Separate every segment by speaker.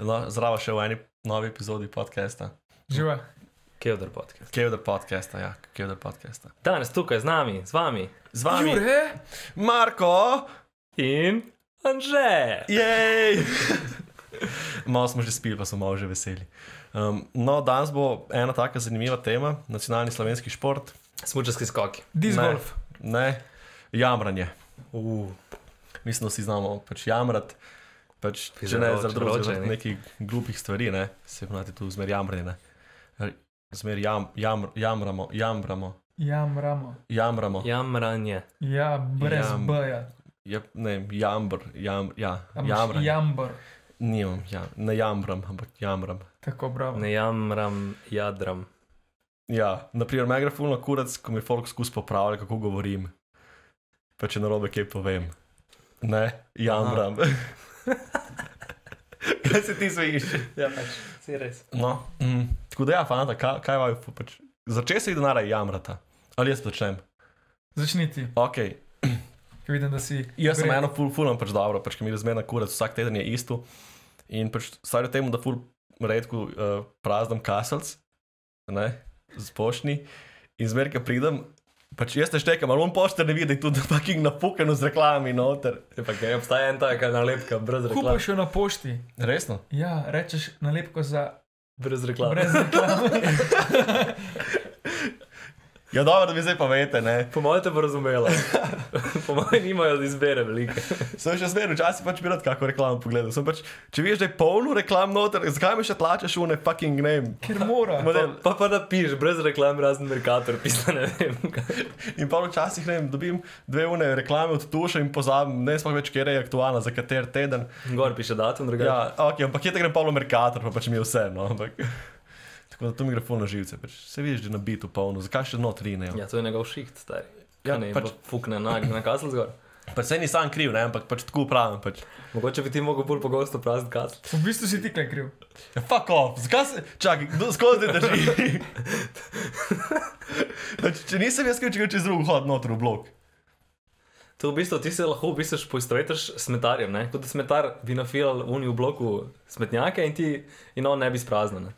Speaker 1: No, Zdravo še v eni novi epizodi podcasta.
Speaker 2: Živa.
Speaker 3: Kevdar podcast.
Speaker 1: Kevdar podcasta, ja, Kevdar podcasta.
Speaker 3: Danes tukaj z nami, z vami
Speaker 1: Z vami,
Speaker 2: Jure?
Speaker 1: Marko!
Speaker 3: in Anže.
Speaker 1: Jej! malo smo že spili, pa smo malo že veseli. Um, no, danes bo ena taka zanimiva tema, nacionalni slovenski šport.
Speaker 3: Smučarski skoki.
Speaker 2: Disc
Speaker 1: Ne.
Speaker 2: golf.
Speaker 1: Ne, jamranje.
Speaker 3: Uh,
Speaker 1: Mislim, da vsi znamo pač jamrati. Pač, če ne zaradi drugega, zaradi
Speaker 3: ne.
Speaker 1: nekih glupih stvari, ne, se imate tu zmer jamranje. Ne. Zmer jam, jam, jamramo, jamramo,
Speaker 2: Jamramo.
Speaker 1: jamramo.
Speaker 3: jamranje.
Speaker 2: Ja, brez
Speaker 1: Jam-
Speaker 2: B-ja.
Speaker 1: Ja, ne, jambr, jam, ja, jamranje.
Speaker 2: Jambr.
Speaker 1: Nimam, ja, ne jamram, ampak jamram.
Speaker 2: Tako bravo.
Speaker 3: Ne jamram, jadram.
Speaker 1: Ja, naprimer, me gre fulno kurac, ko mi folk skus popravlja, kako govorim. Pa če narobe kaj povem. Ne, jamram. kaj se ti smejiš?
Speaker 3: Ja, pač, si res.
Speaker 1: No, mm, tako da ja, fanta, kaj, kaj vaju, pač, začel si denarja jamrata. Ali jaz začnem?
Speaker 2: Začni ti,
Speaker 1: Ok,
Speaker 2: ker vidim, da si.
Speaker 1: jaz sem eno ful, fulno pač dobro, pač, ki mi razmerno kurac, vsak teden je isto. In pač stvar je v tem, da ful redko uh, praznem kaselc, ne, z poštni. In zmer, ko pridem, pač jaz te štekam, ali on pošter ne vidi, tudi fucking napukano z reklami noter.
Speaker 3: Je pa kaj, obstaja en tak nalepka, brez reklame.
Speaker 2: Kupaš jo na pošti.
Speaker 1: Resno?
Speaker 2: Ja, rečeš nalepko za.
Speaker 3: Brez reklame.
Speaker 2: Brez reklame.
Speaker 1: Ja, dobro, da mi zdaj pa veste, ne.
Speaker 3: Po mojem te bo razumela. po mojem nimajo izbere velike.
Speaker 1: Sem še zmeraj, včasih pač bi rad kako reklamo pogledal. Sem pač, če veš, da je polno reklam noter, zakaj mi še tlačeš v ne fucking name?
Speaker 2: Ker mora.
Speaker 3: Pa,
Speaker 1: Model.
Speaker 3: pa, pa da piš, brez reklam, razen Merkator, pisa ne vem.
Speaker 1: In pa včasih ne vem, dobim dve ure reklame od tuša in pozabim, ne sploh več, kje je aktualna, za kater teden.
Speaker 3: Gor piše datum, drugače.
Speaker 1: Ja, ok, ampak kje te gre polno Merkator, pa pač mi je vse, no. Ampak, tako da to mi gre polno živce. Pač, se vidiš, da je nabitu polno, zakaj še notri ne?
Speaker 3: Ja, to je njegov šiht, stari.
Speaker 1: Ja,
Speaker 3: Ja, ne,
Speaker 1: pač-
Speaker 3: fukne na, na kasel zgor.
Speaker 1: Pač se ni sam kriv, ne, ampak pač tako pravim. Pač.
Speaker 3: Mogoče bi ti mogel bolj pogosto prazniti kasel.
Speaker 2: V bistvu si ti kaj kriv.
Speaker 1: Ja, fuck off, zakaj se, čakaj, kdo skozi te drži? pač, če nisem jaz kriv, če gre čez drug hod noter v blok.
Speaker 3: To v bistvu ti se lahko v bistvu poistovetiš s smetarjem, ne? Kot da smetar bi nafilal v v bloku smetnjake in ti in on ne bi spraznil.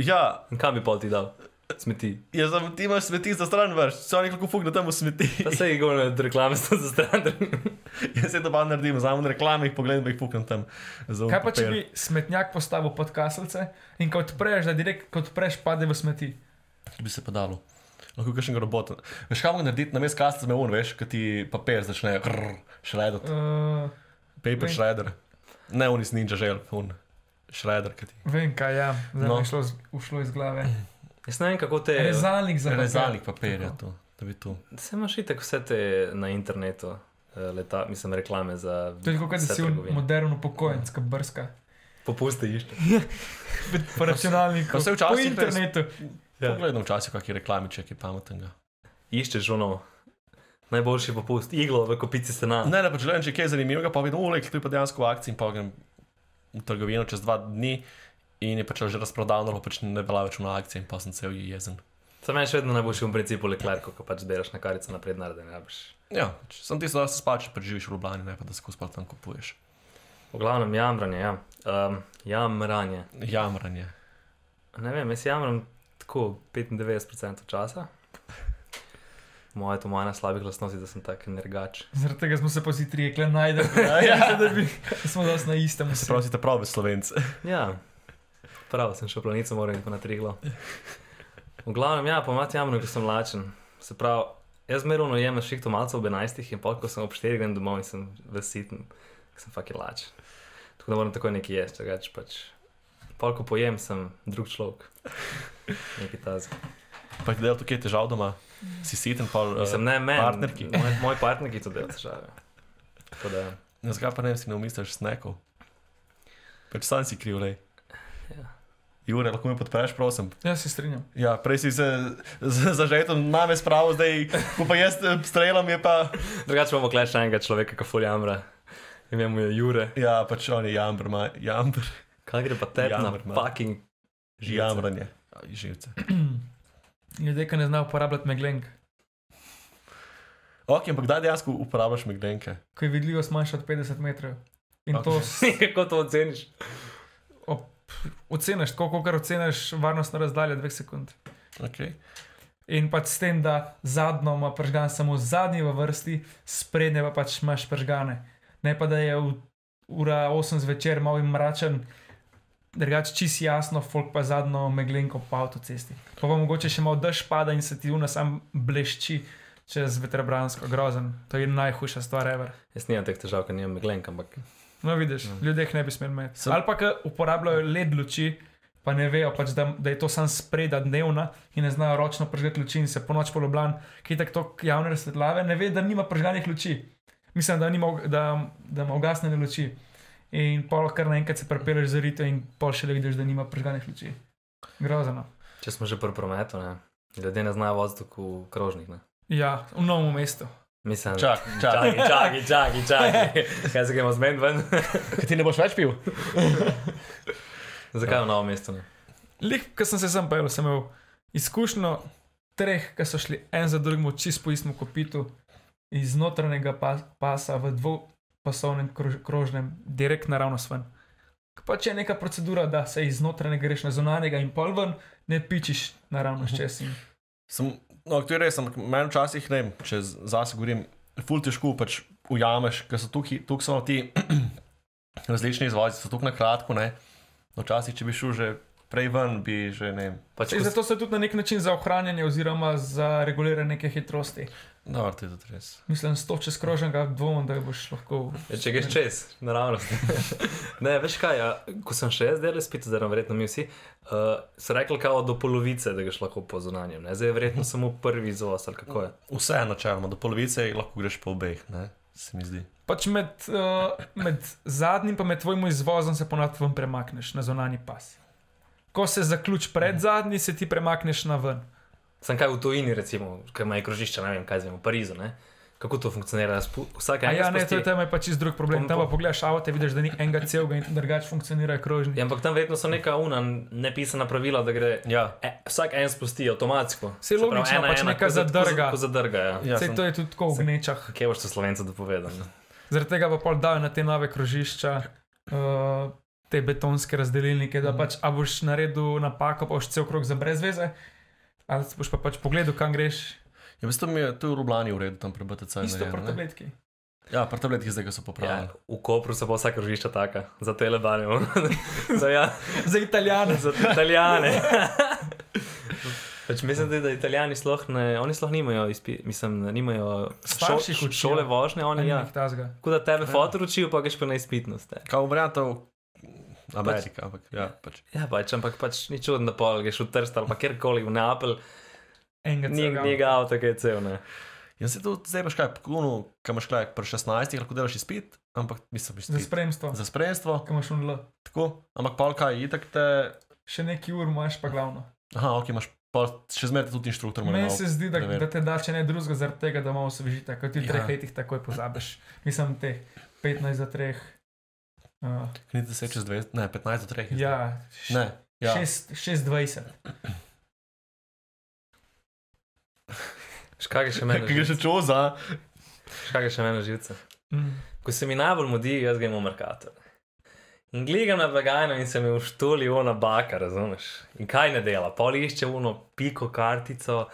Speaker 1: Ja,
Speaker 3: In kam bi pol ti dal? Smeti.
Speaker 1: jaz sem ti imaš smeti za stran vrš, se oni lahko fukne tam v smeti.
Speaker 3: Pa se jih govori, da reklame so za stran.
Speaker 1: jaz se to pa naredim, zamem reklame, jih pogledam, jih fuknem tam. za
Speaker 2: Kaj pa če bi smetnjak postavil pod kaselce in ko odpreš, da direkt kot odpreš, pade v smeti.
Speaker 1: bi se pa dalo. Lahko kakšnega robota. Veš, kaj moram narediti, na mestu kasta zme un, veš, kad ti papir začne šredati.
Speaker 2: Uh,
Speaker 1: Paper
Speaker 2: vem.
Speaker 1: shredder. Ne un iz ninja žel, un. Ti.
Speaker 2: vem kaj, ja, zdaj
Speaker 1: No.
Speaker 2: je šlo, ušlo iz glave.
Speaker 3: Jaz ne vem, kako te.
Speaker 2: Rezalnik za papir.
Speaker 1: Rezalnik papirja to, da bi tu.
Speaker 3: Se imaš itek vse te na internetu, eh, leta, mislim, reklame za.
Speaker 2: To je kot da si moderno upokojenc, ki brska.
Speaker 3: Popuste išče.
Speaker 2: Po računalniku.
Speaker 1: pa se
Speaker 2: Po
Speaker 1: včasih
Speaker 2: internetu.
Speaker 1: Ja. Pogledam včasih, kakšni reklamiček je pametnega.
Speaker 3: Iščeš ono. Najboljši popust, iglo v kopici sena.
Speaker 1: Ne, ne, pa če gledam, če je kaj zanimivega, pa vidim, ulek, to je pa dejansko v akciji in pa grem v trgovino čez dva dni in je pač že razprodano, pač ne bila več na akciji in pa sem cel jezen.
Speaker 3: Mene je še vedno najboljši v principu leklarko, ko pač delaš na karico napred, da ne rabiš.
Speaker 1: Ja, pač, sem tisto, da se spač, pač živiš v Ljubljani, ne pa da se skozi pa tam kupuješ.
Speaker 3: V glavnem jamranje, ja. Um, jamranje.
Speaker 1: Jamranje.
Speaker 3: Ne vem, jaz jamram tako 95% časa. Moje to moja slabih lastnosti, da sem tak nergač.
Speaker 2: Zaradi tega smo se pa vsi trije kle najdeli.
Speaker 1: ja.
Speaker 2: da bi da smo dosti na istem.
Speaker 1: Se pravi, ste pravi slovence.
Speaker 3: Ja, prav, sem šel planico, moram iti pa na triglo. V glavnem, ja, pomati jamram, ko sem lačen. Se pravi, jaz merovno jem na šihtu malce ob 11 in pa ko sem ob 4 grem domov in sem vesiten, ker sem fucking lačen. Tako da moram takoj nekaj jesti, drugače pač. Pol, ko pojem, sem drug človek. Nekaj tazga.
Speaker 1: Pa ti del tukaj je težav doma, si siten, pa
Speaker 3: Mislim, ne meni.
Speaker 1: partnerki.
Speaker 3: Moj, moj partnerki to dela težave. Tako da,
Speaker 1: Ne, zakaj pa ne si ne umisliš snekov? Pač sam si kriv, le.
Speaker 3: ja.
Speaker 1: Jure, lahko me podpreš, prosim.
Speaker 2: Ja, se strinjam.
Speaker 1: Ja, prej si se z- za žetom name spravil, zdaj, ko pa jaz eh, streljam, je pa.
Speaker 3: Drugače imamo kleš enega človeka, ki fulja jamra. Ime mu je Jure.
Speaker 1: Ja, pač on je jambr, ma, jambr,
Speaker 3: Kaj gre pa tebi na fucking živce?
Speaker 1: jamranje. Ja, živce.
Speaker 2: Ljudje, ki ne znajo uporabljati meglenk,
Speaker 1: Ok, ampak kdaj dejansko uporabljaš meglenke?
Speaker 2: ko je vidljivost manjša od 50 metrov. In to s-
Speaker 3: Kako to oceniš?
Speaker 2: ob, oceniš, tako kot oceniš varnostno razdaljo dveh sekund.
Speaker 1: Okay.
Speaker 2: In pač s tem, da zadnjo ima pržgan samo zadnji v vrsti, sprednje pa pač imaš pržgane. Ne pa da je v, ura 8 zvečer malo in mračen, drugače čisi jasno, folk pa zadnjo meglenko po avtocesti. Pa pa mogoče še malo dež pada in se ti una sam blešči čez veterbransko grozen. To je najhujša stvar, ever.
Speaker 3: Jaz nimam teh težav, ker nimam meglenk, ampak
Speaker 2: No, vidiš, mm. ljudje jih ne bi smeli imeti.
Speaker 1: Sem-
Speaker 2: Ali pa, ki uporabljajo led luči, pa ne vejo, pač, da, da je to sam spreda dnevna in ne znajo ročno pržgati luči in se po noč poloblan, ki je tako javne razsvetljave, ne ve, da nima pržganih luči. Mislim, da, nima, da, da ima ugasnjene luči. In pol kar naenkrat se prepeleš za rito in pol še le vidiš, da nima pržganih luči. Grozno.
Speaker 3: če smo že pri prometu, ne. Ljudje ne znajo voziti v krožnih, ne.
Speaker 2: Ja, v novem mestu.
Speaker 3: Mislim,
Speaker 1: Čak, čak.
Speaker 3: čakaj, čakaj, čakaj, čakaj. Kaj se gremo zmeniti ven?
Speaker 1: Kaj ti ne boš več pil?
Speaker 3: Zakaj v novem mestu? Ne?
Speaker 2: Lih, ko sem se sem pel, sem imel izkušnjo treh, ki so šli en za drugim čist po istem kopitu, iz notranjega pas, pasa v dvopasovnem krož, krožnem, direkt naravnost ven. Ko Pač je neka procedura, da se iz notranjega greš na zunanjega in pol ven, ne pičiš naravnost čez. In
Speaker 1: Sem, no, to je res, ampak meni včasih, ne če zase govorim, ful težko pač ujameš, ker so tukaj, tukaj so ti različni izvozi, so tukaj na kratko, ne. No, včasih, če bi šel že prej ven, bi že, ne
Speaker 3: Pač,
Speaker 2: Sej, zato so tudi na nek način za ohranjanje oziroma za reguliranje neke hitrosti.
Speaker 1: Dobro, to je tudi res.
Speaker 2: Mislim, s to čez krožnega dvomim, da boš lahko.
Speaker 3: Ja, če greš čez, naravno. ne, veš kaj, ja, ko sem še jaz delal spet, zdaj verjetno mi vsi, uh, so rekli kao do polovice, da greš lahko po zunanjem. Ne? Zdaj je verjetno samo prvi izvoz, ali kako je.
Speaker 1: Vse načeloma, do polovice lahko greš po obeh, ne, se mi zdi.
Speaker 2: Pač med, uh, med zadnjim in tvojim izvozom se ponovadi ven premakneš na zunanji pas. Ko se zaključ pred zadnji, se ti premakneš na ven.
Speaker 3: Sem kaj v tujini, recimo, kaj imajo krožišča, ne vem, kaj zvemo, v Parizu. Ne? Kako to funkcionira? Vsak en
Speaker 2: ja, ne, to
Speaker 3: spusti.
Speaker 2: je tam je pač čist drug problem. Tam pa pogledaš avto, vidiš, da ni enega celega in drugače funkcionirajo krožni.
Speaker 3: Ja, ampak tam verjetno so neka una nepisana pravila, da gre
Speaker 1: Ja,
Speaker 3: e, vsak en spusti avtomatsko. Se pravi,
Speaker 2: logično,
Speaker 3: ena,
Speaker 2: pač
Speaker 3: ena,
Speaker 2: neka
Speaker 3: ko za- ko za-
Speaker 2: zadrga.
Speaker 3: Ko zadrga, ja.
Speaker 1: ja
Speaker 2: Sej
Speaker 1: sem,
Speaker 2: to je tudi tako v gnečah.
Speaker 3: Kje boš to slovencu dopovedal?
Speaker 2: Zaradi tega pa pol dajo na te nove krožišča. Uh, Te betonske razdelilnike, da
Speaker 1: Mhm.
Speaker 2: pač, a boš naredil napako, pa boš cel krog za brez veze, ali boš pa pač pogledal, kam greš,
Speaker 1: ja, v bistvu mi je to v Ljubljani v redu, tam pri BTC.
Speaker 2: isto
Speaker 1: narejeno,
Speaker 2: pri tabletki.
Speaker 1: Ja, pri tabletki zdaj so
Speaker 3: Ja,
Speaker 1: popravili.
Speaker 3: v Kopru so pa vsa krožišča taka, za telebane, za, ja,
Speaker 2: Za italijane.
Speaker 3: za italijane. Pač mislim, da, da italijani sploh ne, oni sploh nimajo, izpi, mislim, nimajo šo, šole vožnje, oni ja.
Speaker 2: Enih tazga.
Speaker 3: Tako da tebe
Speaker 1: Ja.
Speaker 3: fotor učijo, pa greš pa na izpitnost.
Speaker 1: Kao varianta v Amerika, ampak ja, pač.
Speaker 3: Ja, pač, ampak pač ni čudno, da pol greš v Trst ali pa kjerkoli v Neapelj,
Speaker 2: Enega
Speaker 3: ni
Speaker 2: celega.
Speaker 3: njega avto, ki je cel. Ne.
Speaker 1: Ja, se tu zdaj imaš kaj, pokunu, kam imaš kaj, pri 16 lahko delaš izpit, ampak mislim,
Speaker 2: Za
Speaker 1: izpit.
Speaker 2: spremstvo,
Speaker 1: Za spremstvo,
Speaker 2: kam imaš unlo.
Speaker 1: tako, ampak pol kaj, itak te,
Speaker 2: Še neki ur imaš pa glavno.
Speaker 1: aha, ok, imaš, pol, še zmeraj tudi inštruktor mora
Speaker 2: Meni se zdi, da, da te da če ne drugega zaradi tega, da malo osvežite, kot ti v
Speaker 1: Ja.
Speaker 2: treh letih takoj pozabiš. Mislim, teh 15 za treh. Uh,
Speaker 1: Ni 10 čez 20, ne, 15 do 3.
Speaker 2: ja,
Speaker 1: Ne, ja.
Speaker 2: šest- 6-20.
Speaker 3: Škaj je še meni?
Speaker 1: Kaj greš čoza?
Speaker 3: Škaj je še meni živce?
Speaker 2: Mm.
Speaker 3: Ko se mi najbolj mudi, jaz grem v Merkator. In gledam na blagajno in se mi uštoli ona baka, razumeš? In kaj ne dela? Pol išče uno piko kartico,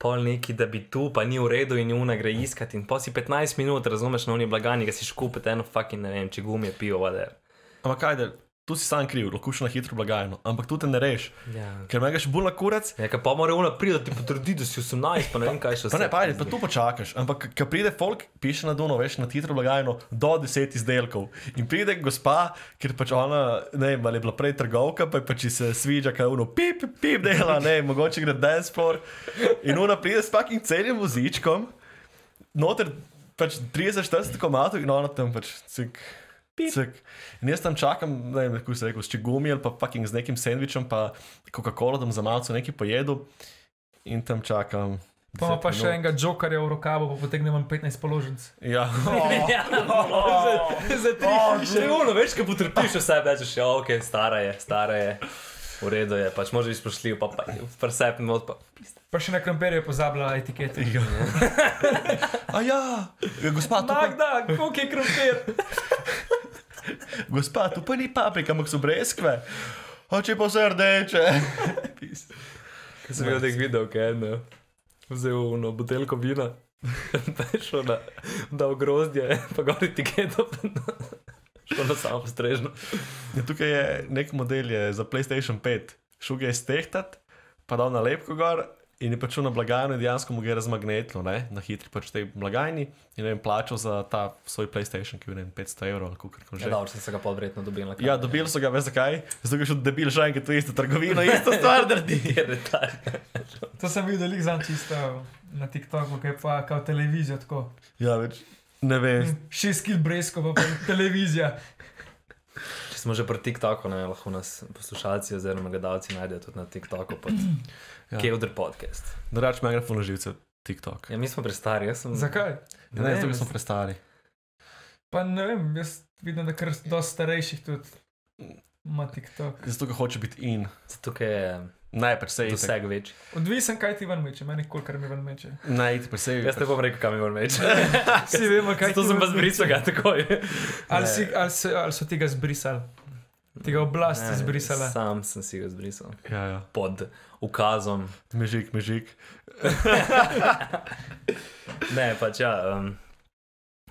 Speaker 3: pol neki, da bi tu, pa ni v redu in una gre iskati. In pa si 15 minut, razumeš, na oni blagajni, ki si škupete eno fucking, ne vem, če gumije, pivo, whatever.
Speaker 1: Ampak kaj, da, tu si sam kriv, lahko šel na hitro blagajno, ampak tu te ne reš,
Speaker 3: Ja.
Speaker 1: ker me še bolj na kurac.
Speaker 3: Ja, pa mora una priti, da ti potrdi, da si 18, pa ne vem kaj še
Speaker 1: Pa ne, pa, pa tu počakaš, ampak ko pride folk, piše na Duno, veš, na hitro blagajno, do 10 izdelkov. In pride gospa, ker pač ona, ne vem, ali je bila prej trgovka, pa je pač se sviđa, kaj uno, pip, pip, dela, ne, mogoče gre dance floor. In ona pride s paking celim vozičkom, noter pač 30-40 komatov in ona tam pač cik. Cik. In jaz tam čakam, ne vem, kako se reče, s čigumi ali pa fucking z nekim sendvičem, pa Coca-Cola, da bom za malce nekaj pojedel. In tam čakam.
Speaker 2: Pa ima
Speaker 1: 10
Speaker 2: pa še enega jokerja v rokavu, pa potegnemo 15 položnic.
Speaker 1: Ja.
Speaker 3: Ja, za, za tri hiše. Oh, no, veš, ko potrpiš vse, rečeš, ja, ok, stara je, stara je. V redu je, pač možeš biti spoštljiv, pa pa presepni mod pa.
Speaker 2: Pa še na krompirju je pozabila etikete.
Speaker 1: Ja. A ja, ja gospa, to pa,
Speaker 2: Magda, koliko je krompir?
Speaker 1: gospa, tu pa ni paprika, ampak so breskve. Oče pa vse rdeče.
Speaker 3: Ko sem videl nek video, kaj je eno, vzel eno buteljko vina, pa je šel na, dal grozdje, pa gori tiketo, šel na samo strežno.
Speaker 1: Ja, tukaj je nek model je za PlayStation 5. Šel ga je stehtat, pa dal na lepko gor in je pač šel na blagajno in dejansko mu ga je razmagnetilo, ne? na hitri pač tej blagajni in vem, plačal za ta svoj PlayStation, ki je vem, 500 evrov ali kako že.
Speaker 3: Ja, dobro, sem se ga pa verjetno dobil na
Speaker 1: Ja, dobili so ga, veš zakaj? Zato, ker je šel debil že enkrat v isto trgovino, isto stvar naredi.
Speaker 2: To sem videl, lik zanj čisto na TikToku, ki je pa kao televizijo tako.
Speaker 1: Ja, več ne vem.
Speaker 2: Šest kil bresko, pa, pa televizija.
Speaker 3: Če smo že pri TikToku, ne, lahko nas poslušalci oziroma gledalci najdejo tudi na TikToku pod
Speaker 1: Ja.
Speaker 3: Kevdr podcast.
Speaker 1: Drugač me igra živce TikTok.
Speaker 3: Ja, mi smo prestari, jaz sem.
Speaker 2: Zakaj?
Speaker 1: Ja, ne, zato ker smo prestari.
Speaker 2: Pa ne vem, jaz vidim, da kar dosta starejših tudi ima TikTok.
Speaker 1: Zato, ker hoče biti in.
Speaker 3: Zato, ker je
Speaker 1: Naj, pač se vse.
Speaker 3: več.
Speaker 2: Odvisen, kaj ti ven meče, meni kolikor mi ven meče.
Speaker 1: Naj, pač se je.
Speaker 3: Jaz ne bom rekel, je moram več.
Speaker 2: Vsi vemo, kaj
Speaker 3: To
Speaker 2: ti
Speaker 3: sem
Speaker 2: ven
Speaker 3: pa zbrisal ga takoj.
Speaker 2: Ali, si, ali, so, ali so tega zbrisali? Tega oblast
Speaker 3: Ne,
Speaker 2: zbrisala.
Speaker 3: Sam sem si ga zbrisal.
Speaker 1: Ja, ja.
Speaker 3: Pod ukazom.
Speaker 1: Mežik, mežik.
Speaker 3: Ne, pač ja. Um,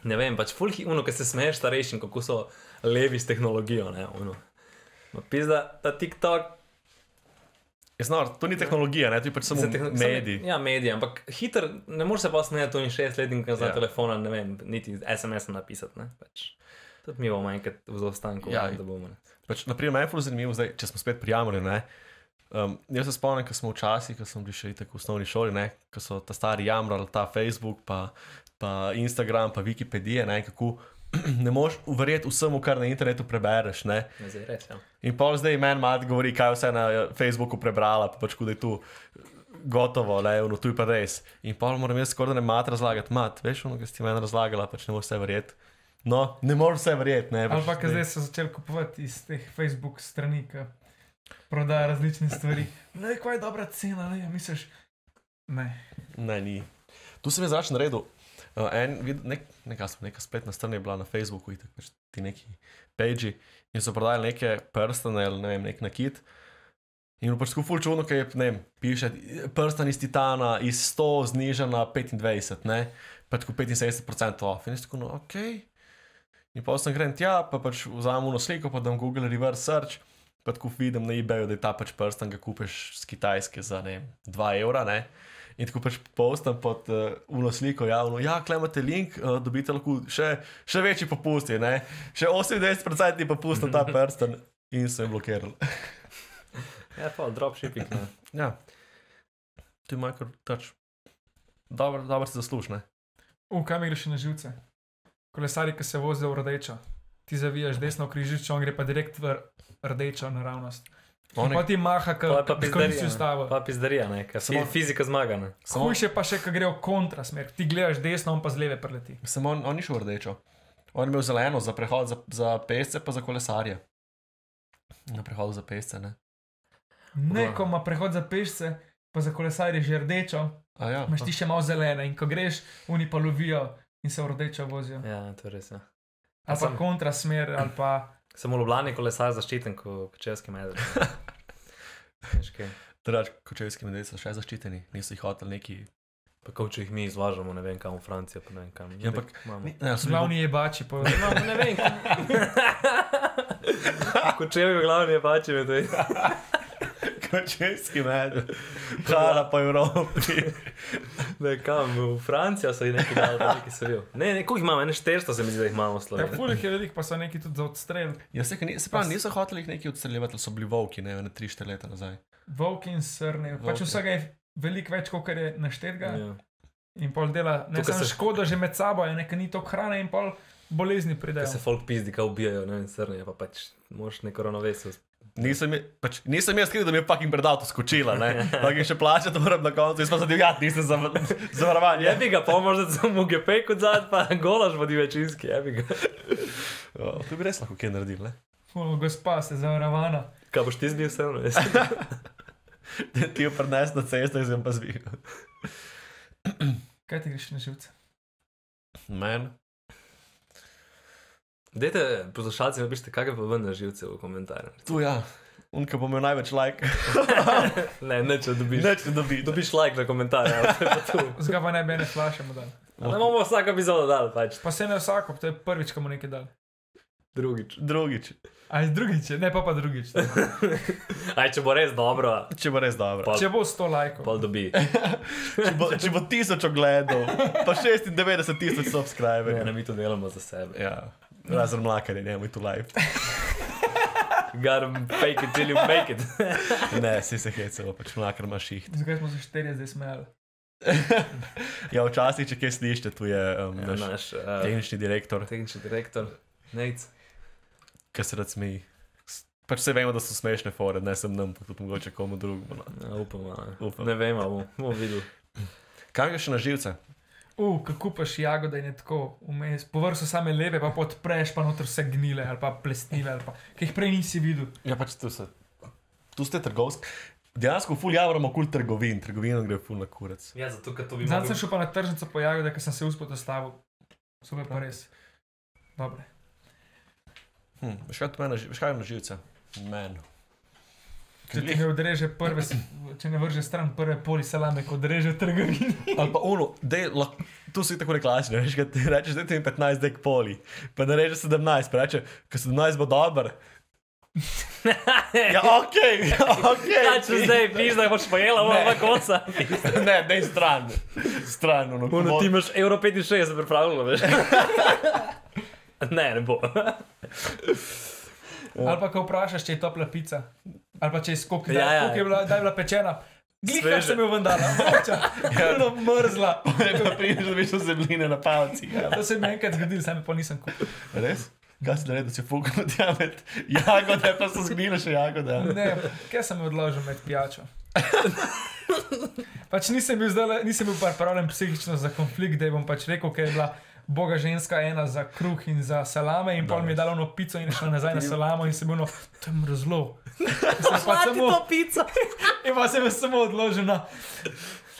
Speaker 3: ne vem, pač fulhi, uno, ki se smeješ starejšim, kako so levi s tehnologijo. Ne, uno. Ma Pizda, ta TikTok.
Speaker 1: Jasno, to ni tehnologija, ne, to je pač samo
Speaker 3: se tehno-
Speaker 1: medij.
Speaker 3: Ja, medij, ampak hiter, ne moreš se pa smejati, to ni šest let in za
Speaker 1: Ja.
Speaker 3: ja. telefona, ne vem, niti SMS napisati. Ne, pač. Tudi mi bomo enkrat v zaostanku,
Speaker 1: Ja.
Speaker 3: ja. da bomo. Ne.
Speaker 1: Pač, naprimer, meni je zelo zanimivo, zdaj, če smo spet pri Jamorju. ne. Um, jaz se spomnim, ko smo včasih, ko smo bili še itak v osnovni šoli, ne, ko so ta stari jamrali, ta Facebook, pa, pa Instagram, pa Wikipedija, ne, kako ne moreš verjeti vsemu, kar na internetu prebereš. Ne.
Speaker 3: Zdaj res, ja.
Speaker 1: In pol zdaj meni mat govori, kaj vse na eh, Facebooku prebrala, pa pač kuda je tu gotovo, le, no tu je pa res. In pol moram jaz skoraj da ne mat razlagati, mat, veš, ono, ki si meni razlagala, pač ne moreš vse verjeti. No, ne moreš vse verjeti, ne.
Speaker 2: Ali pa,
Speaker 1: pač
Speaker 2: ker zdaj so začeli kupovati iz teh Facebook strani, ki prodaja različne stvari. Ne, kaj je dobra cena, ne, misliš. Ne.
Speaker 1: Ne, ni. Tu sem jaz začel naredil. Uh, en, vid- nek, neka, neka spletna stran je bila na Facebooku, itak, pač ti neki page in so prodajali neke prstane ali ne vem, nek nakit. In pač tako ful čudno, kaj je, ne vem, piše prstan iz titana iz 100 znižan na 25, ne, pa tako 75% off. In jaz tako, no, ok. In pa sem grem tja, pa pač vzamem eno sliko, pa dam Google reverse search, pa tako vidim na eBayu, da je ta pač prstan, ga kupiš z Kitajske za ne vem, 2 evra, ne. In tako pač postam pod uh, uno sliko, javno, ja, klemate link, uh, dobite lahko še, še večji popusti, ne? še 98% popust na ta prsten in sem jih blokiral.
Speaker 3: Ja, pa dropshipping. Ne.
Speaker 1: ja, tu ima kar tač. Dobro, dobro se zasluži, ne?
Speaker 2: V kam greš na živce? Kolesari, ki se vozijo v rdečo. Ti zavijaš desno v križišče, on gre pa direkt v rdečo naravnost.
Speaker 1: On
Speaker 2: Pa
Speaker 1: je,
Speaker 2: ti maha, kot
Speaker 3: pizdarija.
Speaker 2: si
Speaker 3: ne. Pa pizdarija, ne, ker
Speaker 1: Samo-
Speaker 3: fi, fizika zmaga. Ne.
Speaker 1: samo,
Speaker 2: Hujše pa še, ko gre v kontrasmer. Ti gledaš desno, on pa z leve preleti.
Speaker 1: samo on, on ni šel v rdečo. On je imel zeleno za prehod za, za pesce, pa za kolesarje. Na prehodu za pesce, ne?
Speaker 2: Ne, ko ima prehod za pešce, pa za kolesarje že rdečo,
Speaker 1: A ja,
Speaker 2: imaš ti še malo zelene in ko greš, oni pa lovijo in se v rdečo vozijo.
Speaker 3: Ja, to je res. Ja.
Speaker 2: Ali pa
Speaker 3: sem-
Speaker 2: kontrasmer, ali pa
Speaker 3: Samo v Ljubljani kolesar zaščiten kot česki medved.
Speaker 1: Drugač, kočevski medvedi so še zaščiteni, niso jih hoteli neki.
Speaker 3: Pa kot če jih mi izvažamo, ne vem kam v Francijo, pa ne vem kam.
Speaker 1: Ja, ampak
Speaker 3: imamo.
Speaker 1: Ni, ne, so bili
Speaker 2: glavni jebači. Po...
Speaker 3: Imamo, ne vem. Kot če bi glavni je pač medved.
Speaker 1: Kočevski medvedi, hala po Evropi.
Speaker 3: Ne, kam, v Francijo so jih neki dali, pa neki so bil. Ne, ne, koliko jih imamo, ene 400 se mi zdi, da jih imamo v
Speaker 2: Ja,
Speaker 3: Sloveniji.
Speaker 2: fulih je velik, pa so neki tudi za odstrel.
Speaker 1: Ja, se, ni, se pravi, niso hoteli jih neki odstreljevati, so bili volki, ne, ne 3-4 leta nazaj.
Speaker 2: Volk in srne. Pač
Speaker 1: Volki.
Speaker 2: vsega je veliko več, kot je naštetega.
Speaker 3: Ja.
Speaker 2: In pol dela, ne samo
Speaker 3: se-
Speaker 2: škodo že med sabo, je nekaj ni to hrane in pol bolezni pridejo.
Speaker 3: se folk pizdi, kaj ubijajo, ne vem, srne, pa pač moraš neko ravnovesje.
Speaker 1: Nisem, pač, nisem jaz kriv, da mi je fucking predal to skočila, in še plačati moram na koncu, jaz pa sem divjat, nisem za zavarovanje.
Speaker 3: Je bi ga, pa možda samo GP kot zad, pa golaž vodi večinski, je bi ga.
Speaker 1: Ja, to bi res lahko kaj naredil, ne.
Speaker 2: O, gospa se zavarovana.
Speaker 3: Kaj boš ti zbil vseeno? veš?
Speaker 1: Ti jo prines na cesto in sem pa zvil.
Speaker 2: Kaj ti greš na živce?
Speaker 1: Men.
Speaker 3: Dajte, poslušalci, napišite, kakšne pa vendar živce v komentarjih.
Speaker 1: Tu ja, unka bo imel največ like.
Speaker 3: Ne, ne, če dobiš.
Speaker 1: Ne dobi.
Speaker 3: Dobiš like na komentarje, pa je pa
Speaker 2: ne bi ene flašemo dal.
Speaker 3: Ne bomo vsako epizodo dal, pač
Speaker 2: Pa se ne vsako, to je prvič, ko mu nekaj dal.
Speaker 3: drugič.
Speaker 1: Drugič,
Speaker 2: Ali drugič, ne pa pa drugič.
Speaker 3: Aj, če bo res dobro,
Speaker 1: če bo res dobro.
Speaker 3: Pa-
Speaker 2: Če bo 100 lajkov.
Speaker 3: pol dobi.
Speaker 1: Če bo, če bo tisoč ogledov, pa 96 tisoč
Speaker 3: Ne,
Speaker 1: subscriberjev.
Speaker 3: ne, mi to delamo za sebe.
Speaker 1: Ja, razen mlakanje, ne, moj tu live.
Speaker 3: Gotta fake it till you make it.
Speaker 1: Ne, si se hecamo, pač mlakar imaš jih.
Speaker 2: Zakaj smo se štirje zdaj smejali?
Speaker 1: Ja, včasih, če kaj slišite, tu je um,
Speaker 3: Ja,
Speaker 1: naš
Speaker 3: naš uh,
Speaker 1: tehnični direktor,
Speaker 3: tehnični direktor, Nec.
Speaker 1: ki se rad smeji. Pač vse vemo, da so smešne fore, ne sem nam, pa tudi mogoče komu drugemu. No.
Speaker 3: Ja, upamo, ne.
Speaker 1: Upam.
Speaker 3: ne vemo, bomo videli.
Speaker 1: Kaj je še na živce?
Speaker 2: Uh, kako paš jagode in je tako vmes. Povrh so same lepe, pa podpreš, pa noter vse gnile ali pa plesnive ali pa, ki jih prej nisi videl.
Speaker 1: Ja, pač tu se. Tu ste trgovski. Dejansko ful javramo kul trgovin, trgovina gre ful na kurac.
Speaker 3: Ja, zato, ker to bi
Speaker 2: Zdaj sem šel pa na tržnico po jagode, ker sem se uspel dostavil. Super, pa res. Dobre.
Speaker 1: Hm, veš kaj, tu mene, veš kaj je na živce? Men.
Speaker 2: Če ti ne odreže prve, če ne vrže stran prve poli salame, ko odreže trgovini.
Speaker 1: Ali pa uno, dej, lah, tu si tako reklačni, veš, kaj ti rečeš, da ti je 15 dek poli, pa ne reče 17, pa reče, ker 17 bo dober. Ja, ok, ok.
Speaker 3: Ja, če zdaj piš, da boš pojela,
Speaker 1: Ne.
Speaker 3: bomo pa konca.
Speaker 1: Ne, dej stran. Stran, ono.
Speaker 3: Uno, ti imaš evro 65 pripravljeno, veš. ne, ne bo.
Speaker 2: Ali pa ko vprašaš, če je topla pica, ali pa če je skok,
Speaker 3: Ja, ja.
Speaker 2: ja, je bila, da je bila pečena. Glika sem jo vendala, moča, ja. mrzla.
Speaker 1: Ne, pa prideš, da veš zemljine na palcih. Ja.
Speaker 2: To se mi je enkrat zgodilo, sam pa nisem kupil.
Speaker 1: Res? Kaj si naredil, da si fuknil tja med jagode, pa so zgnile še jagode. ja.
Speaker 2: Ne, kaj sem odložil med pijačo? Pač nisem bil, zdaj, nisem bil pripravljen psihično za konflikt, da bom pač rekel, ker je bila boga ženska ena za kruh in za salame in pol mi je dalo no pico in šla nazaj na salamo in se bil no, to je mrzlo. Pač samo,
Speaker 3: pico.
Speaker 2: in pa sem samo odložil na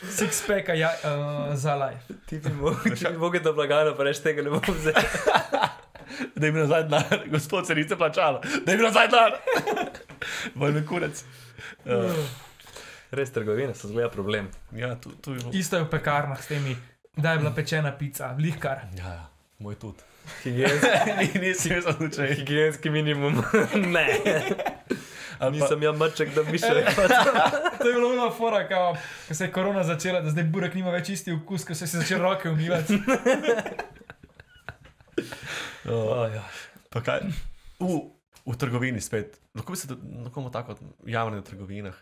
Speaker 2: six packa ja, uh, za life.
Speaker 3: Ti bi mogel da blagajno, pa reč tega ne bom vzel.
Speaker 1: Da je bil nazaj denar, gospod se nice plačalo, da je bil nazaj denar. Vojni kurec. Uh,
Speaker 3: Res trgovine so zgleda problem.
Speaker 1: ja, tu, tu je bilo.
Speaker 2: Isto je v pekarnah s temi, da je bila pečena pica, lihkar.
Speaker 1: Ja, ja, moj tudi.
Speaker 3: Higienski,
Speaker 1: Nisem jaz odločil.
Speaker 3: higienski minimum. ne,
Speaker 1: Ali
Speaker 3: nisem ja maček, da bi še
Speaker 2: To je bilo ena fora, ko se je korona začela, da zdaj burek nima več isti okus, ko se začeli roke umivati.
Speaker 1: Oh, ja. Pa kaj? V, v trgovini spet. Lahko bi se imamo tako javne trgovinah.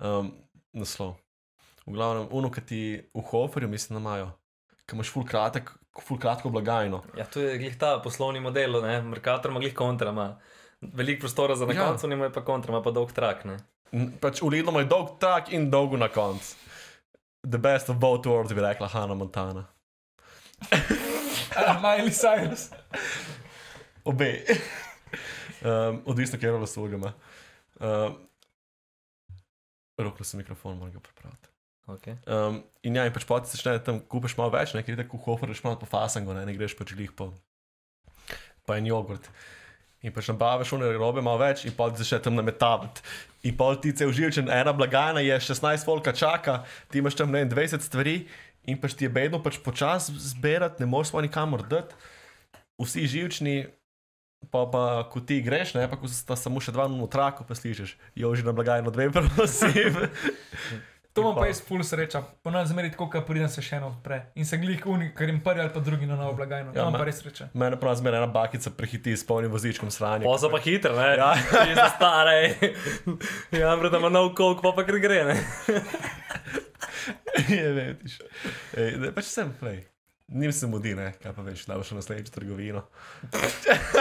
Speaker 1: Um, naslov. V glavnem, uno, ki ti v Hoferju, mislim, da imajo, ki imaš full, kratek, full kratko blagajno.
Speaker 3: Ja, to je glih ta poslovni model, ne? Merkator ima glih kontra, ima veliko prostora za na
Speaker 1: Ja.
Speaker 3: koncu, nima pa kontra, ima pa dolg trak, ne.
Speaker 1: Pač v Lidlu imajo dolg tak in dolgo na koncu. The best of both worlds, bi rekla Hanna Montana.
Speaker 2: Miley Cyrus.
Speaker 1: Obe. um, odvisno, kje vas ugama. Um, Roklo sem mikrofon, moram ga pripraviti.
Speaker 3: Okay.
Speaker 1: Um, in ja, in pač poti začne tam kupiš malo več, ne, ker ti tako hofer, greš malo po fasangu, ne, ne greš pač glih po, pa en jogurt. In pač nabaviš one robe malo več in poti začne tam nametavati. In pol ti se uživčen, ena blagajna je 16 volka čaka, ti imaš tam ne vem 20 stvari in pač ti je bedno pač počasi zbirati, ne moreš pa nikamor dati. Vsi živčni, pa pa ko ti greš, ne, pa ko sta samo še dva v traku, pa slišiš, jo že na blagajno dve, prosim.
Speaker 2: To imam pa jaz full sreča. Ponavljam zmeri tako, ko pridem se še eno odpre. In se glih unik, ker jim prvi ali pa drugi na novo blagajno.
Speaker 1: Ja,
Speaker 2: imam pa res sreča.
Speaker 1: Mene prav zmeraj ena bakica prehiti s polnim vozičkom sranja.
Speaker 3: Poza pa hitro, ne?
Speaker 1: Ja.
Speaker 3: Ti za stare. Ja, brada ima nov kolk, pa pa kar gre, ne?
Speaker 1: je, veš. Ej, ne, pač sem play. Nim se mudi, ne, kaj pa veš, da boš na naslednjič trgovino.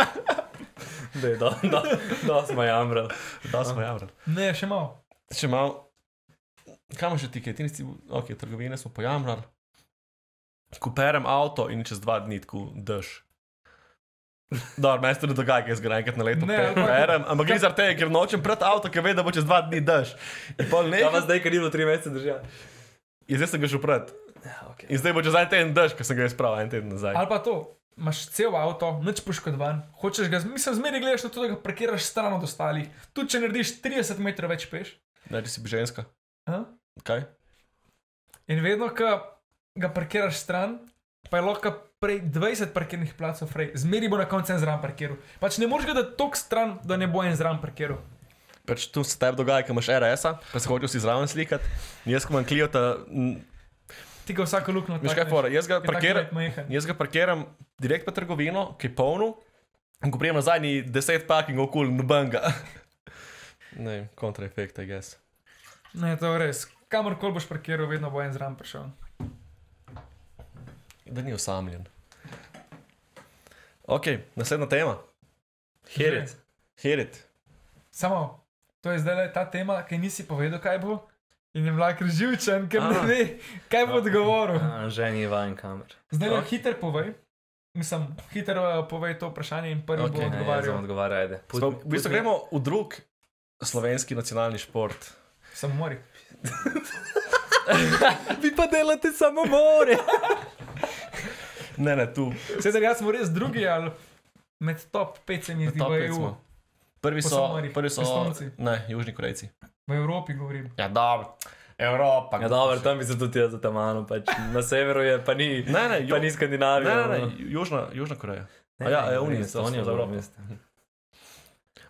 Speaker 3: Dej, da, da, da smo jamrali.
Speaker 1: Da smo javni.
Speaker 2: Ne, še malo.
Speaker 1: Če mal, kam še ti, kaj ti nisi, ok, trgovine smo pojamrali. Kuperem avto in čez dva dni tako dež. Dobro, meni se to ne dogaja, ker jaz ga enkrat na leto
Speaker 2: Ne, ampak-
Speaker 1: perem, ampak gre za te, ker nočem pred avto, ker ve, da bo čez dva dni dež. Pol
Speaker 3: Ja, pa zdaj, ker ni bilo tri mesece držal.
Speaker 1: in zdaj sem ga že pred.
Speaker 3: Ja, ok.
Speaker 1: In zdaj bo čez en teden dež, ker sem ga jaz spravil en teden nazaj.
Speaker 2: Ali pa to. imaš cel avto, nič poškodovan, hočeš ga, mislim, zmeraj gledaš na to, da ga parkiraš stran od ostalih. Tudi če narediš 30 metrov več peš.
Speaker 1: Ne, ti si ženska.
Speaker 2: A?
Speaker 1: Kaj?
Speaker 2: In vedno, ko ga parkiraš stran, pa je lahko prej 20 parkirnih placov, zmeri bo na koncu en zraven parkiral. Pač ne moreš ga dati tok stran, da ne bo en zraven parkiral.
Speaker 1: Pač tu se tebi dogaja, ko imaš RS-a, pa se hočeš zraven slikati. Jaz, ko imam kliota, m,
Speaker 2: Ti ga vsako luknjo
Speaker 1: veš kaj fora, jaz ga parkiram, jaz ga parkiram direkt pa trgovino, ki je polno, in ko prijem nazaj, ni 10 parkingov okoli nobenega. Ne, kontraefekt, I guess.
Speaker 2: Ne, to je res. Kamorkoli boš parkiral, vedno bo en zraven prišel.
Speaker 1: Da ni osamljen. Ok, naslednja tema.
Speaker 3: Herit.
Speaker 1: Herit.
Speaker 2: Samo, to je zdaj ta tema, ki nisi povedal, kaj bo. In je vlak živčen, ker ne ve, kaj bo odgovoril.
Speaker 3: Ženi vajen kamer.
Speaker 2: Zdaj le
Speaker 1: Ok.
Speaker 2: hiter povej. Mislim, hiter eh, povej to vprašanje in prvi
Speaker 1: Ok.
Speaker 2: bo
Speaker 1: Ne,
Speaker 3: Ne,
Speaker 2: odgovarjal.
Speaker 3: odgovarjam, ajde. Put-
Speaker 1: Smo, v bistvu gremo v drug slovenski nacionalni šport.
Speaker 2: Samo mori.
Speaker 3: Vi pa delate samo more.
Speaker 1: Ne, ne, tu.
Speaker 2: Sedaj jaz smo res drugi, ali med top 5 se mi zdi
Speaker 1: Top
Speaker 2: v
Speaker 1: pet
Speaker 2: EU.
Speaker 1: Prvi so, prvi so
Speaker 2: Estonci.
Speaker 1: ne, južni Korejci.
Speaker 2: V Evropi govorim.
Speaker 1: Ja, dobro. Evropa.
Speaker 3: Ja, dobro, tam bi se tudi jaz zatamano, pač na severu je, pa ni,
Speaker 1: Ne, ne,
Speaker 3: pa
Speaker 1: ju,
Speaker 3: ni Skandinavija.
Speaker 1: ne, ne,
Speaker 3: no.
Speaker 1: ne, južna, južna Koreja.
Speaker 3: Ne,
Speaker 1: A ja,
Speaker 3: Estonija,
Speaker 1: smo
Speaker 3: govorim,
Speaker 1: Evropa.
Speaker 3: veste.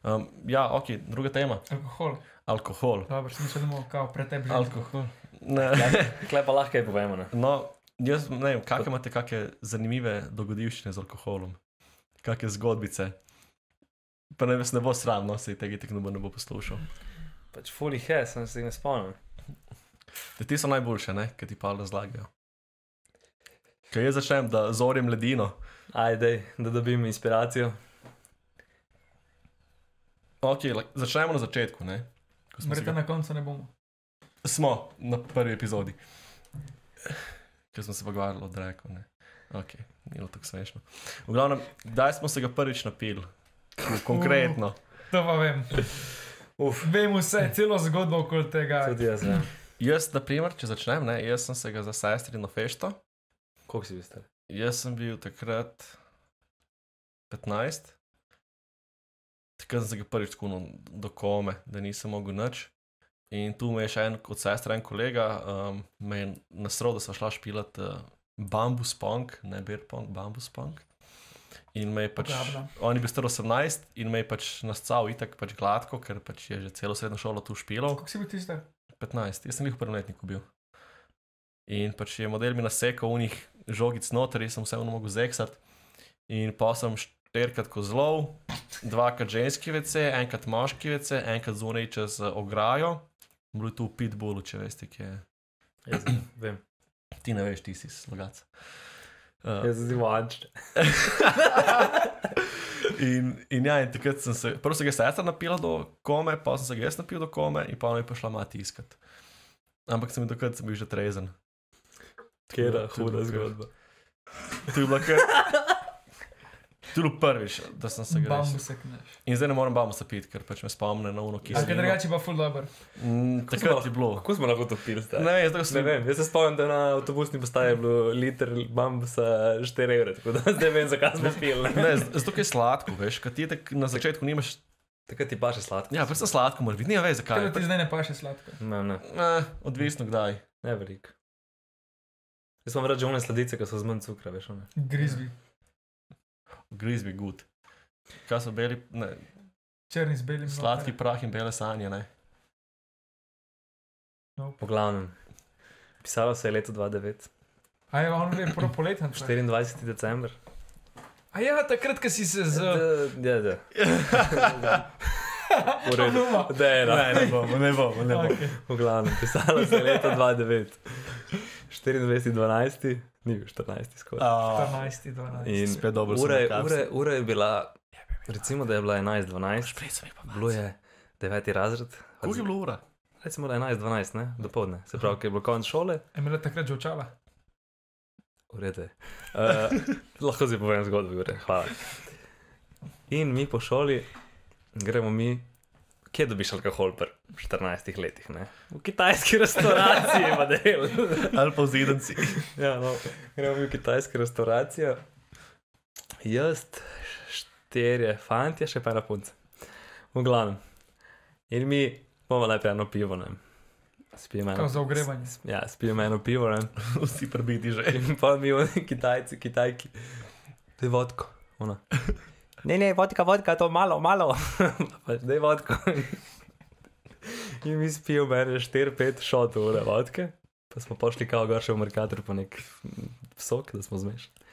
Speaker 1: Um, ja, ok, druga tema.
Speaker 2: Alkohol.
Speaker 1: Alkohol.
Speaker 2: Dobro, sem mislil, da bomo kao že.
Speaker 1: Alkohol. Ne.
Speaker 3: Klej pa lahko kaj povemo. Ne?
Speaker 1: No, jaz ne vem, kakšne imate kakšne zanimive dogodivščine z alkoholom, kakšne zgodbice. Pa ne, vas ne bo sram, no, se tega tek noben ne bo poslušal.
Speaker 3: Pač fully he, sem se ne spomnil.
Speaker 1: Da ti so najboljše, ne, ki ti pa razlagajo. Kaj jaz začnem, da zorim ledino.
Speaker 3: Ajde, da dobim inspiracijo.
Speaker 1: Ok, like, začnemo na začetku, ne. Ga,
Speaker 2: na koncu ne bomo.
Speaker 1: smo na prvi epizodi. Ker smo se pogovarjali o dreku, ne. Ok, ni bilo tako smešno. V glavnem, kdaj smo se ga prvič napili? Konkretno.
Speaker 2: To pa vem.
Speaker 3: Uf,
Speaker 2: Vem vse, celo zgodbo okoli tega.
Speaker 3: tudi jaz vem.
Speaker 1: Jaz, na primer, če začnem, ne, jaz sem se ga za sestrino fešto.
Speaker 3: Koliko si bil star?
Speaker 1: Jaz sem bil takrat 15, takrat sem se ga prvič skunil do kome, da nisem mogel nič. In tu me je še en kot sestra, en kolega, um, me je nasrl, da so šla špilat uh, bambus punk, ne beer punk, bambus punk. In me je pač, on je bil star 18 in me je pač nascal itak pač gladko, ker pač je že celo srednjo šolo tu špilal.
Speaker 2: Kako si bil ti zdaj?
Speaker 1: 15, jaz sem jih v prvem letniku bil. In pač je model mi nasekal unih žogic noter, jaz sem vseeno mogel zeksati. In pa sem štirikrat kozlov, dvakrat ženski VC, enkrat moški VC, enkrat zunaj čez eh, ograjo. Bil je tu v pitbullu, če veste, kje je.
Speaker 3: Jaz vem.
Speaker 1: Ti ne veš, ti si slogac. Uh,
Speaker 3: Jaz sem zelo anč.
Speaker 1: in, in ja, in takrat sem se, prvo se ga sestra napila do kome, pa sem se ga jaz napil do kome in pa me je prišla mati iskat. Ampak sem bil takrat sem bil že trezen.
Speaker 3: Kera,
Speaker 1: je
Speaker 3: huda zgodba.
Speaker 1: To je bilo kar. Je bilo prvič, da sem se ga
Speaker 2: se kneš.
Speaker 1: In zdaj ne morem bambusa piti, ker pač me spomne na uno, ki
Speaker 2: A
Speaker 1: se
Speaker 2: kaj drugače pa full dobro.
Speaker 1: Mm, takrat je bilo.
Speaker 3: Kako smo lahko to pili?
Speaker 1: Ne
Speaker 3: Ne,
Speaker 1: vem, zdaj
Speaker 3: ne vem, jaz se spomnim, da na avtobusni postaji je bilo liter bambusa 4 evre, tako da zdaj vem, zakaj smo pili.
Speaker 1: Ne, zato ker je sladko, veš, kad ti je tak na začetku nimaš.
Speaker 3: Takrat ti pa še sladko.
Speaker 1: Ja, predvsem sladko mora biti, ne veš
Speaker 2: Kaj
Speaker 1: zakaj.
Speaker 2: ti zdaj ne paše sladko?
Speaker 3: Ne, ne,
Speaker 1: Eh, odvisno kdaj.
Speaker 3: ne veliko. Jaz sem rad že one sladice, ki so z manj cukra, veš. One.
Speaker 2: Grizbi.
Speaker 1: Grizbi good. Kaj so beli, ne,
Speaker 2: Črni z belim.
Speaker 1: sladki prah in bele sanje, ne.
Speaker 3: V glavnem. Pisalo se je leto 2009,
Speaker 2: A je on je prav poleten. to je.
Speaker 3: 24. december.
Speaker 2: A ja, takrat, ko si se z...
Speaker 3: Ja, da. V redu.
Speaker 2: Numa.
Speaker 3: Da, je, no.
Speaker 1: Ne, ne bomo, ne bomo, ne bomo.
Speaker 2: Okay.
Speaker 3: V glavnem, pisalo se je leto 2009. 24. 12. Ni bil 14. skoraj.
Speaker 1: A,
Speaker 2: 14, 12.
Speaker 3: In
Speaker 1: Spet dobro sem
Speaker 3: ura, je-
Speaker 1: na kapsu.
Speaker 3: ura, ura je bila, recimo, da je bila 11-12, bilo je 9. razred.
Speaker 1: Koliko je bilo ura?
Speaker 3: Recimo, da je 11-12, ne, do povdne, se pravi, ki je bilo konc šole,
Speaker 2: Je imela takrat že očala.
Speaker 3: urede. Uh, lahko si povem zgodbo, Jure, hvala. In mi po šoli gremo mi, kje dobiš alkohol pri 14 letih, ne? V kitajski restauraciji, pa del.
Speaker 1: Ali pa v zidanci.
Speaker 3: Ja, no, gremo v kitajsko restauracijo Jaz, štirje fanti, še pa ena punca. V glavnem. In mi bomo najprej eno pivo, ne. Spijemo eno.
Speaker 2: za ogrevanje.
Speaker 3: Ja, spijemo eno pivo, ne.
Speaker 1: Vsi prbiti že.
Speaker 3: In pa mi oni kitajci, kitajki. To je vodko. Ona. Ne, ne, vodka, vodka, to malo, malo. pač, da je vodko. In mi spijo meni 4-5 šotov ure vodke. Pa smo pošli kao gor še v Merkator po nek sok, da smo zmešali.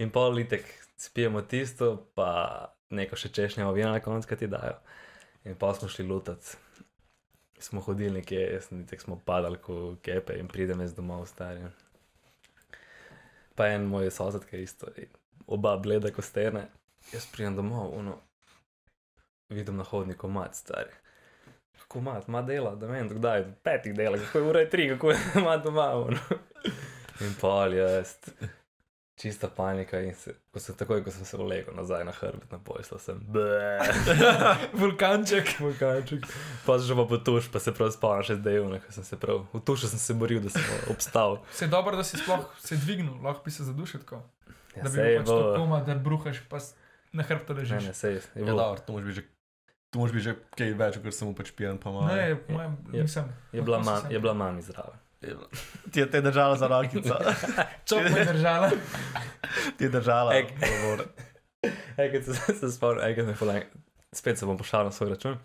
Speaker 3: In pol litek spijemo tisto, pa neko še češnjavo vino na koncu, kaj ti dajo. In pa smo šli lutati. Smo hodili nekje, jaz sem itek smo padali kot kepe in pridem jaz domov stari. Pa en moj sosed, ki je isto, oba bleda kostene. Jaz pridem domov, uno, vidim na hodniku mat, stari. Kako mat, ima dela, da vem, kdaj, petih dela, kako je ura je tri, kako je mat doma, uno. In pol jaz, čista panika in se, ko sem takoj, ko sem se ulegel nazaj na hrbet, na pojsla sem,
Speaker 2: Vulkanček.
Speaker 3: vulkanček. Pa že pa potuš, pa se prav spomnim še zdaj, ko sem se prav, v tušu sem se boril, da sem obstal.
Speaker 2: Se je dobro, da si sploh se dvignil, lahko bi se zadušil tako.
Speaker 3: Ja,
Speaker 2: da bi
Speaker 3: sej
Speaker 2: bil
Speaker 3: je
Speaker 2: pač
Speaker 3: bilo-
Speaker 2: to koma, da bruhaš, pa na hrbtu
Speaker 3: Ne,
Speaker 2: ležiš.
Speaker 3: ne, sej, je
Speaker 1: Ja,
Speaker 3: bilo.
Speaker 1: dobro, to moraš biti že. To moraš biti že kaj več, ker sem mu pač pijan, pa malo.
Speaker 2: Ne, po mojem,
Speaker 3: je-
Speaker 2: nisem.
Speaker 3: Je bila,
Speaker 2: Lahko
Speaker 3: ma,
Speaker 2: si sam.
Speaker 3: je bila mami zdrava.
Speaker 1: Ti je te držala za rokico.
Speaker 2: Čop me je držala.
Speaker 1: Ti je držala.
Speaker 3: Ek.
Speaker 1: govor.
Speaker 3: Enkrat se, se spomnim, enkrat me fulaj, spet se bom pošalil na svoj račun,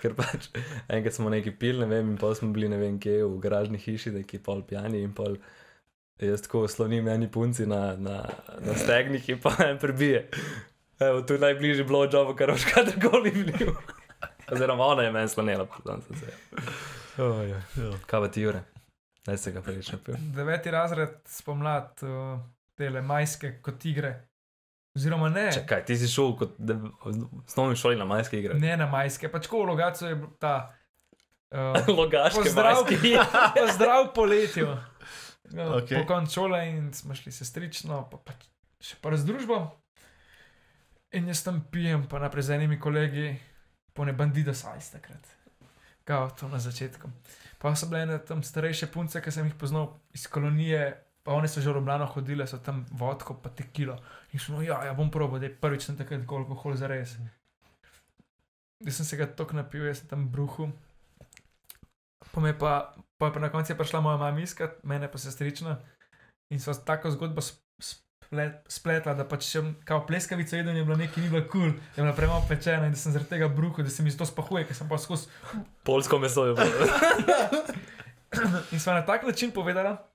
Speaker 3: ker pač enkrat smo neki pil, ne vem, in pol smo bili ne vem kje v garažni hiši, neki pol pijani in pol jaz tako slonim eni punci na, na, na stegnih in pa en prebije. Evo, tu je najbližji blowjob, kar boš kadarkoli bil. Oziroma ona je meni slonela, pardon se se. Oh, ja. Kaj pa ti, Jure? Naj se ga preveč napil.
Speaker 2: Deveti razred spomlad, uh, tele majske kot igre. Oziroma ne,
Speaker 3: Čakaj, ti si šel kot osnovni šoli na majske igre.
Speaker 2: ne na majske, pač ko v Logacu je ta. Uh,
Speaker 3: Logaške
Speaker 2: Pozdrav.
Speaker 3: majske igre.
Speaker 2: Zdrav poletju. Ja,
Speaker 1: Okej.
Speaker 2: Po koncu šole in smo šli sestrično, pa pač še pa z družbo. In jaz tam pijem, pa naprej z enimi kolegi, po ne bandida sajs takrat. Kao to na začetku. Pa so bile ene tam starejše punce, ki sem jih poznal iz kolonije, pa one so že v Ljubljano hodile, so tam vodko, pa tekilo. In so, no, ja, ja bom probo, da je prvič sem takrat tako alkohol za res. Jaz sem se ga tok napil, jaz sem tam bruhu. Pa, me pa, pa pa na koncu je prišla moja mama iskat, mene pa sestrična. In so tako zgodbo spletla, da pač še kao pleskavica jedel je bilo nekaj, ni bilo kul, cool, je bila premalo pečena in da sem zaradi tega bruhu, da se mi to spahuje, ker sem pa skozi.
Speaker 3: Polsko meso je bilo.
Speaker 2: In sva na tak način povedala,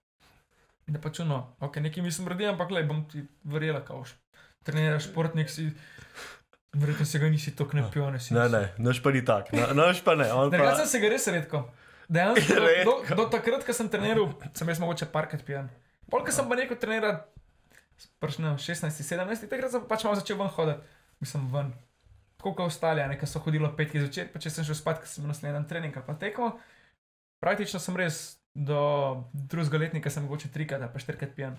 Speaker 2: da pač no, ok, nekaj mislim rodila, ampak le bom ti verjela, kao š- treniraš športnik si. Verjetno se ga nisi tako napil, ne si.
Speaker 1: Ne, ne, noč pa ni tak. No- Noč pa ne.
Speaker 2: Drugače
Speaker 1: Pa,
Speaker 2: sem se ga res redko. Dejansko, do, do, do takrat, ko sem treniral, sem jaz mogoče parkrat pijan. Polk sem pa neko treniral, pršno 16, 17, takrat sem pač malo začel ven hoditi, mislim ven. Tako kot ostali, nekaj so hodilo petki zvečer, pa če sem šel spat, ker sem naslednji dan trening ali pa tekmo. Praktično sem res do drugega letnika, sem mogoče trikrat pa štirikrat pijan.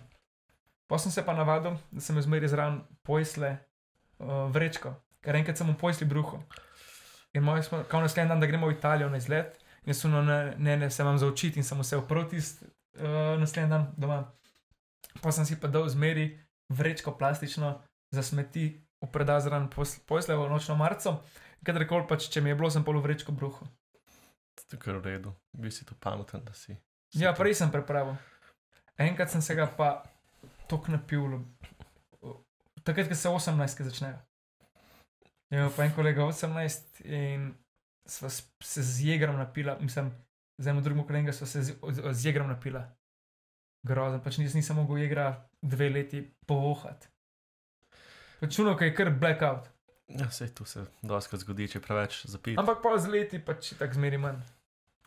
Speaker 2: Pa sem se pa navadil, da sem zmeraj zraven pojsle uh, vrečko, ker enkrat sem v pojsli bruhu. In moj smo, kao naslednji dan, da gremo v Italijo na izlet, in so no, ne, ne, ne, se vam zaučiti in sem vse oproti uh, naslednji dan doma. Pa sem si pa dal zmeri vrečko plastično za smeti, v predal zraven pojsle v nočno marco, kadarkoli pač, če mi je bilo, sem pol v vrečko bruhu.
Speaker 1: to je kar v redu. Bil si to pameten, da si.
Speaker 2: Ja, prej sem prepravil. Enkrat sem se ga pa tok napil, takrat, ko se 18 začnejo. Imel pa en kolega 18 in sva se z jegrom napila, mislim, z enim drugim kolegom sva se z, z jegrom napila. Grozen, pač nis, nisem mogel jegra dve leti povohati. Pač čuno, ki je kar blackout.
Speaker 1: Ja, sej tu se doskrat zgodi, če je preveč zapit.
Speaker 2: Ampak pa z leti pač tako zmeri manj.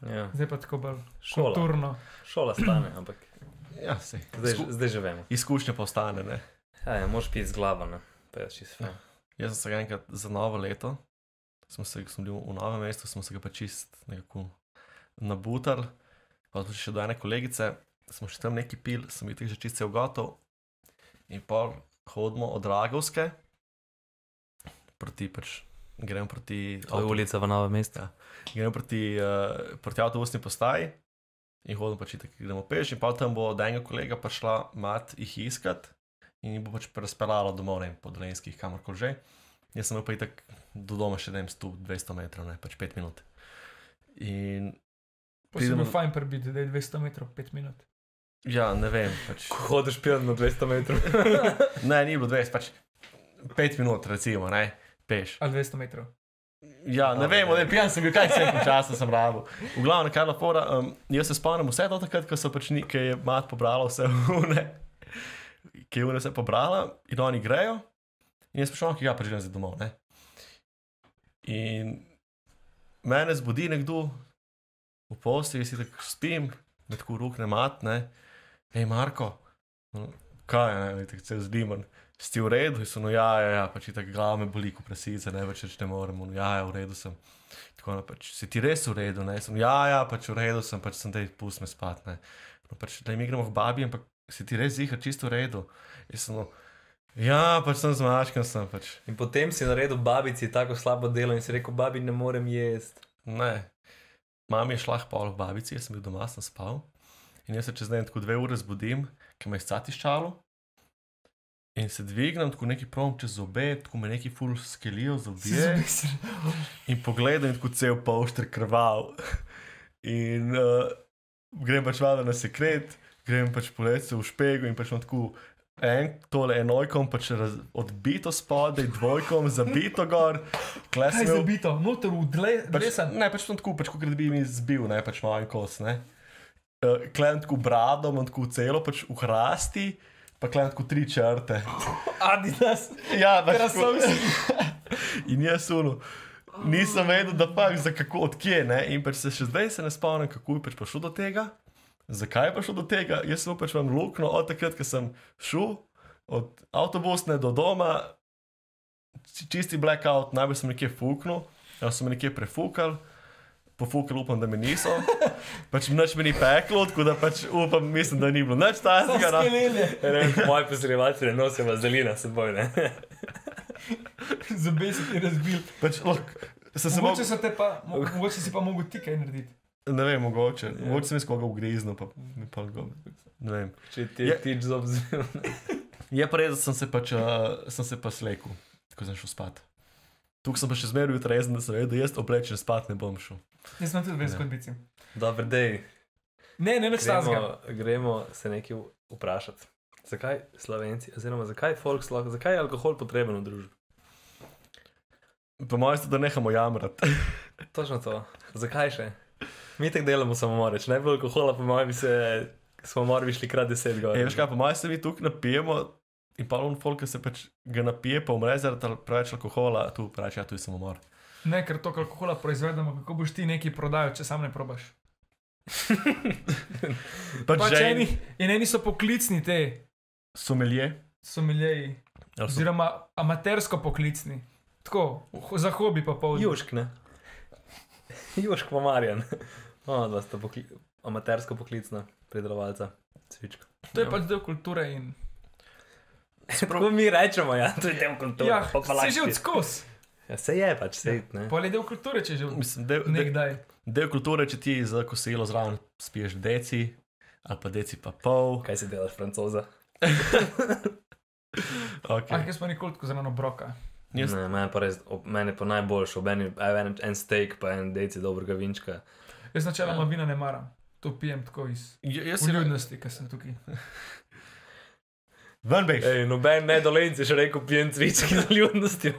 Speaker 3: Ja,
Speaker 2: Zdaj pa tako bolj
Speaker 3: šola.
Speaker 2: kulturno.
Speaker 3: Šola stane, ampak
Speaker 1: Ja, sej.
Speaker 3: zdaj,
Speaker 1: Izku,
Speaker 3: zdaj že vemo.
Speaker 1: izkušnja pa ostane, ne.
Speaker 3: Ja, ja moš piti z glavo, ne. Pa je čisto fajn.
Speaker 1: Jaz sem se ga enkrat za novo leto, smo se, smo bili v novem mestu, smo se ga pa čist nekako nabutali. Pa smo še do ene kolegice, smo še tam neki pil, sem teh že čist cel gotov. In pol hodimo od Dragovske proti pač. Gremo proti,
Speaker 3: To je ulica v novem mestu.
Speaker 1: gremo proti, uh, proti avtobusni postaji in hodimo pač tako, gremo peš. In pa tam bo od enega kolega prišla mat jih iskat in jih bo pač razpeljalo domov, ne vem, po Dolenskih, kamorkoli že. Jaz sem pa itak do doma še ne vem, 100-200 metrov, ne, pač 5 minut. In
Speaker 2: Pa
Speaker 1: Pridemo-
Speaker 2: bil fajn prebiti, da je 200 metrov, 5 minut.
Speaker 1: Ja, ne vem, pač.
Speaker 3: Ko hodiš pil na 200 metrov.
Speaker 1: Ne, ni bilo 20, pač 5 minut, recimo, ne, peš.
Speaker 2: Ali 200 metrov.
Speaker 1: Ja, ne vem, ne pijan sem bil, kaj se je časa sem rabo. V glavnem, Karla Fora, um, jaz se spomnim vse do takrat, ko so pač ni, ki je mat pobrala vse une, ki je une vse pobrala in oni grejo. In jaz sprašujem, ki ga pač grem zdaj domov, ne. In mene zbudi nekdo v postelji, si tako spim, me tako rukne mat, ne. Hej, Marko, no, kaj je, ne, tako cel zdiman. Si v redu, so no, ja, ja, ja pač tako glava me boli, ko presice, ne več ne morem, no, ja, ja, v redu sem. Tako no, pač, si ti res v redu, ne, sem, ja, ja, pač v redu sem, pač sem te pust me spat, ne. No, pač, da mi gremo k babi, ampak si ti res zihar čisto v redu. Jaz sem, no, ja, pač sem zmačkan, sem pač,
Speaker 3: In potem si naredil babici tako slabo delo in si rekel, babi ne morem jesti.
Speaker 1: ne. Mami je šla pol v babici, jaz sem bil doma, sem spal. In jaz se čez dan tako dve ure zbudim, ki me je statiščalo. In se dvignem, tako neki prom čez zobe, tako me neki ful skelijo zobje. In pogledam, in tako cel polšter krval. In uh, grem pač valjda na sekret, grem pač po lecu v špegu in pač imam tako en, tole enojkom, pač raz, odbito spodaj, dvojkom, zabito gor. Kle
Speaker 2: Kaj
Speaker 1: sem
Speaker 2: je zabito, noter v dle,
Speaker 1: Pač,
Speaker 2: dlesen.
Speaker 1: ne, pač tam tako, pač kot da bi mi zbil, ne pač moj kos. Ne. Uh, klem tako brado, imam tako celo, pač v hrasti, pa klem tako tri črte.
Speaker 2: Adidas,
Speaker 1: Ja, pač tako-
Speaker 2: krasavci.
Speaker 1: In jaz suno. Nisem vedel, da pa za kako, odkje ne. In pač se še zdaj se ne spomnim, kako je pač prišlo do tega. Zakaj je prišlo do tega? Jaz sem pač vam luknjo od takrat, ko sem šel od avtobusne do doma, či- čisti blackout, najbolj sem nekje fuknil, ali so me nekje prefukali. Pofukali upam, da me niso. Pač noč mi ni peklo, tako da pač upam, mislim, da ni bilo nič tajnega. no.
Speaker 2: Skelele,
Speaker 3: Moji posredovalci ne nosijo vazelina s seboj, ne?
Speaker 2: zobe si ti razbil.
Speaker 1: Pač, look, sem se
Speaker 2: Mogoče te pa, mo- mogoče si pa mogel ti kaj narediti.
Speaker 1: ne vem, mogoče,
Speaker 3: Ja.
Speaker 1: mogoče sem jaz koga ugriznil, pa mi pa go, ne vem.
Speaker 3: Če ti
Speaker 1: Je-
Speaker 3: je tič zob zbil.
Speaker 1: Je pa res, da sem se pač, uh, sem se pa slekel, ko sem šel spat. Tukaj sem pa še zmeraj bil trezen, da sem vedel, da jaz oblečen spat ne bom šel.
Speaker 2: Jaz sem tudi
Speaker 1: Ja.
Speaker 2: več zgodbici.
Speaker 3: Dober dej.
Speaker 2: Ne, ne, tazga.
Speaker 3: Gremo, gremo se nekaj vprašati. Zakaj slovenci, oziroma zakaj folk sploh, zakaj je alkohol potreben v družbi?
Speaker 1: Po mojem, da nehamo jamrati.
Speaker 3: Točno to. Zakaj še? Mi tako delamo samomore, če ne bi bilo alkohola, po mojem bi se samomor bi šli krat deset gor.
Speaker 1: E, veš kaj, po mojem se mi tukaj napijemo in pa on folk, ki se pač ga napije, pa umre zaradi preveč alkohola, tu pravi, ja, tu je samomor.
Speaker 2: Ne, ker to alkohola proizvedemo, kako boš ti nekaj prodajal, če sam ne probaš.
Speaker 1: Pač
Speaker 2: Pač eni, in eni so poklicni te,
Speaker 1: somelje.
Speaker 2: somiljeji,
Speaker 1: ali so-
Speaker 2: oziroma amatersko poklicni. Tako, za hobi pa pol.
Speaker 3: Južk, ne? Južk pa Marjan. O, da sta pokli amatersko poklicna pridelovalca cvička.
Speaker 2: To je pač del kulture in.
Speaker 3: Tako mi rečemo, ja, to je del kulture.
Speaker 2: Ja, si že odskos.
Speaker 3: Ja, se je pač, se ne.
Speaker 2: Pol je del kulture, če že
Speaker 1: Mislim, del, del,
Speaker 2: nekdaj.
Speaker 1: del kulture, če ti za kosilo zraven spiješ deci, ali pa deci pa pol.
Speaker 3: Kaj si delaš, francoza?
Speaker 1: Okay.
Speaker 2: Ah, jaz pa nikoli tako zelo broka.
Speaker 1: Jaz,
Speaker 3: Ne, meni pa res, ob, meni pa najboljši, ob eni, en, en steak, pa en deci dobrega vinčka.
Speaker 2: Jaz načeloma
Speaker 3: Ja.
Speaker 2: vina ne maram. To pijem tako iz
Speaker 1: ja,
Speaker 2: vljudnosti, ker sem tukaj.
Speaker 1: Ven bej.
Speaker 3: Ej, noben ne dolenci še rekel, pijem cvičke za ljudnosti.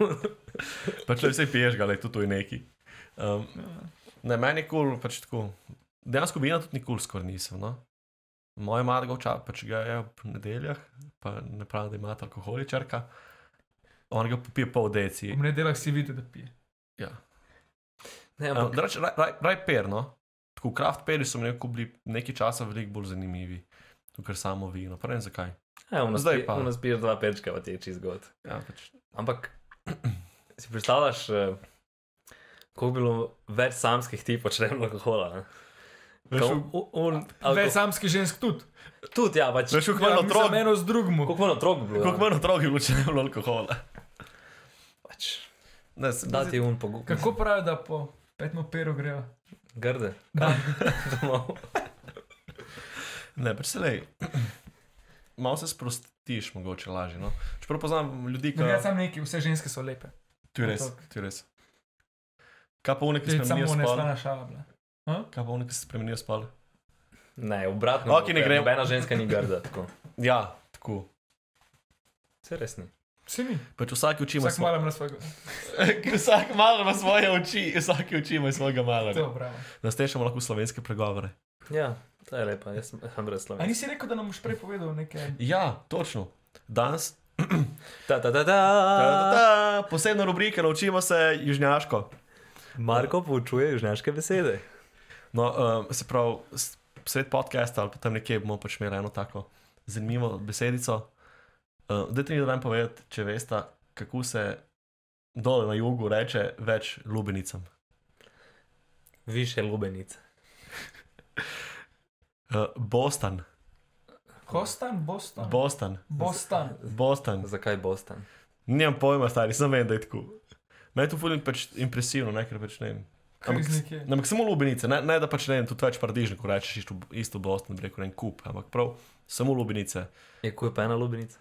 Speaker 1: Pa če vse piješ, ga le tudi to je neki. Um, ne, meni je kul, cool, pač tako. Dejansko vina tudi nikoli skoraj nisem. No? Moja mama ga včasih pač ga je ob nedeljah, pa ne pravi, da ima alkoholičarka. On ga popije pol deci.
Speaker 2: V nedeljah si vidi, da pije.
Speaker 1: Ja.
Speaker 3: Ne,
Speaker 1: Um,
Speaker 3: ampak,
Speaker 1: Drač, raj, raj, raj per, no. Tako kraft peri so mi bili nekaj časa veliko bolj zanimivi. Tukaj samo vino, vem zakaj.
Speaker 3: Ja, v nas,
Speaker 1: zdaj pa.
Speaker 3: nas piješ dva perčka, pa ti je čist god.
Speaker 1: Ja, pač,
Speaker 3: Ampak si predstavljaš, eh, koliko bi bilo več samskih tipov, če ne bi alkohola? Ne?
Speaker 1: Veš,
Speaker 3: Kao, un, un,
Speaker 2: Več
Speaker 3: alko,
Speaker 2: samski žensk tudi.
Speaker 3: tudi, ja, pač.
Speaker 1: veš, kako
Speaker 2: Ja,
Speaker 1: malo otrok,
Speaker 2: eno z drugim.
Speaker 3: Koliko manj otrok bi bilo?
Speaker 1: koliko manj otrok je bilo, če ne bi bilo alkohola.
Speaker 3: Pač,
Speaker 1: Ne, se,
Speaker 3: da ti je un pogum.
Speaker 2: Kako pravijo, da po petmu peru grejo?
Speaker 3: Grde.
Speaker 2: Da.
Speaker 3: Domov.
Speaker 1: Ne, pač se lej. Malo se sprostiš, mogoče lažje. No? Čeprav poznam ljudi, ki.
Speaker 2: Ne, jaz sam neki, vse ženske so lepe.
Speaker 1: Tu je res, tu je res. Kaj pa unik,
Speaker 2: To
Speaker 1: ki
Speaker 2: je
Speaker 1: spremenijo
Speaker 2: bila.
Speaker 1: Kaj pa unik, ki se spremenijo spol?
Speaker 3: Ne, obratno.
Speaker 1: Ok, ne
Speaker 3: ker
Speaker 1: gremo.
Speaker 3: Nobena ženska ni grda. Tako.
Speaker 1: Ja, tako.
Speaker 3: Se res ni.
Speaker 2: Vsi mi.
Speaker 1: Pač vsak uči ima
Speaker 2: Vsak
Speaker 1: svoje.
Speaker 2: malo na svojega.
Speaker 1: vsak malo ima svoje oči, vsak uči ima svojega malo.
Speaker 2: To, bravo.
Speaker 1: Nastešamo lahko slovenske pregovore.
Speaker 3: Ja, to je lepa, jaz sem brez
Speaker 2: A
Speaker 3: slova.
Speaker 2: nisi rekel, da nam boš prej povedal nekaj?
Speaker 1: Ja, točno. Danes,
Speaker 3: Ta, ta, ta,
Speaker 1: ta, ta,
Speaker 3: ta.
Speaker 1: ta, posebna rubrika, naučimo se južnjaško.
Speaker 3: Marko poučuje južnjaške besede.
Speaker 1: No, um, se pravi, s- sred podcasta ali pa tam nekje bomo pač imeli eno tako zanimivo besedico. Uh, Dajte mi da vam povedati, če veste, kako se dole na jugu reče več lubenicam.
Speaker 3: Više lubenice.
Speaker 1: Uh, Boston,
Speaker 2: Kostan, Boston.
Speaker 1: Boston,
Speaker 2: Boston.
Speaker 1: Boston.
Speaker 3: Zakaj Boston?
Speaker 1: Nimam pojma, stari, samo vem, da je tako. Meni je to fulin pač impresivno, ne, ker pač ne vem. Ampak, ne, samo lubenice, ne, ne da pač ne vem, tudi več paradižnikov rečeš isto, isto Boston, bi rekel en kup, ampak prav samo lubenice.
Speaker 3: Je kuj pa ena lubenica?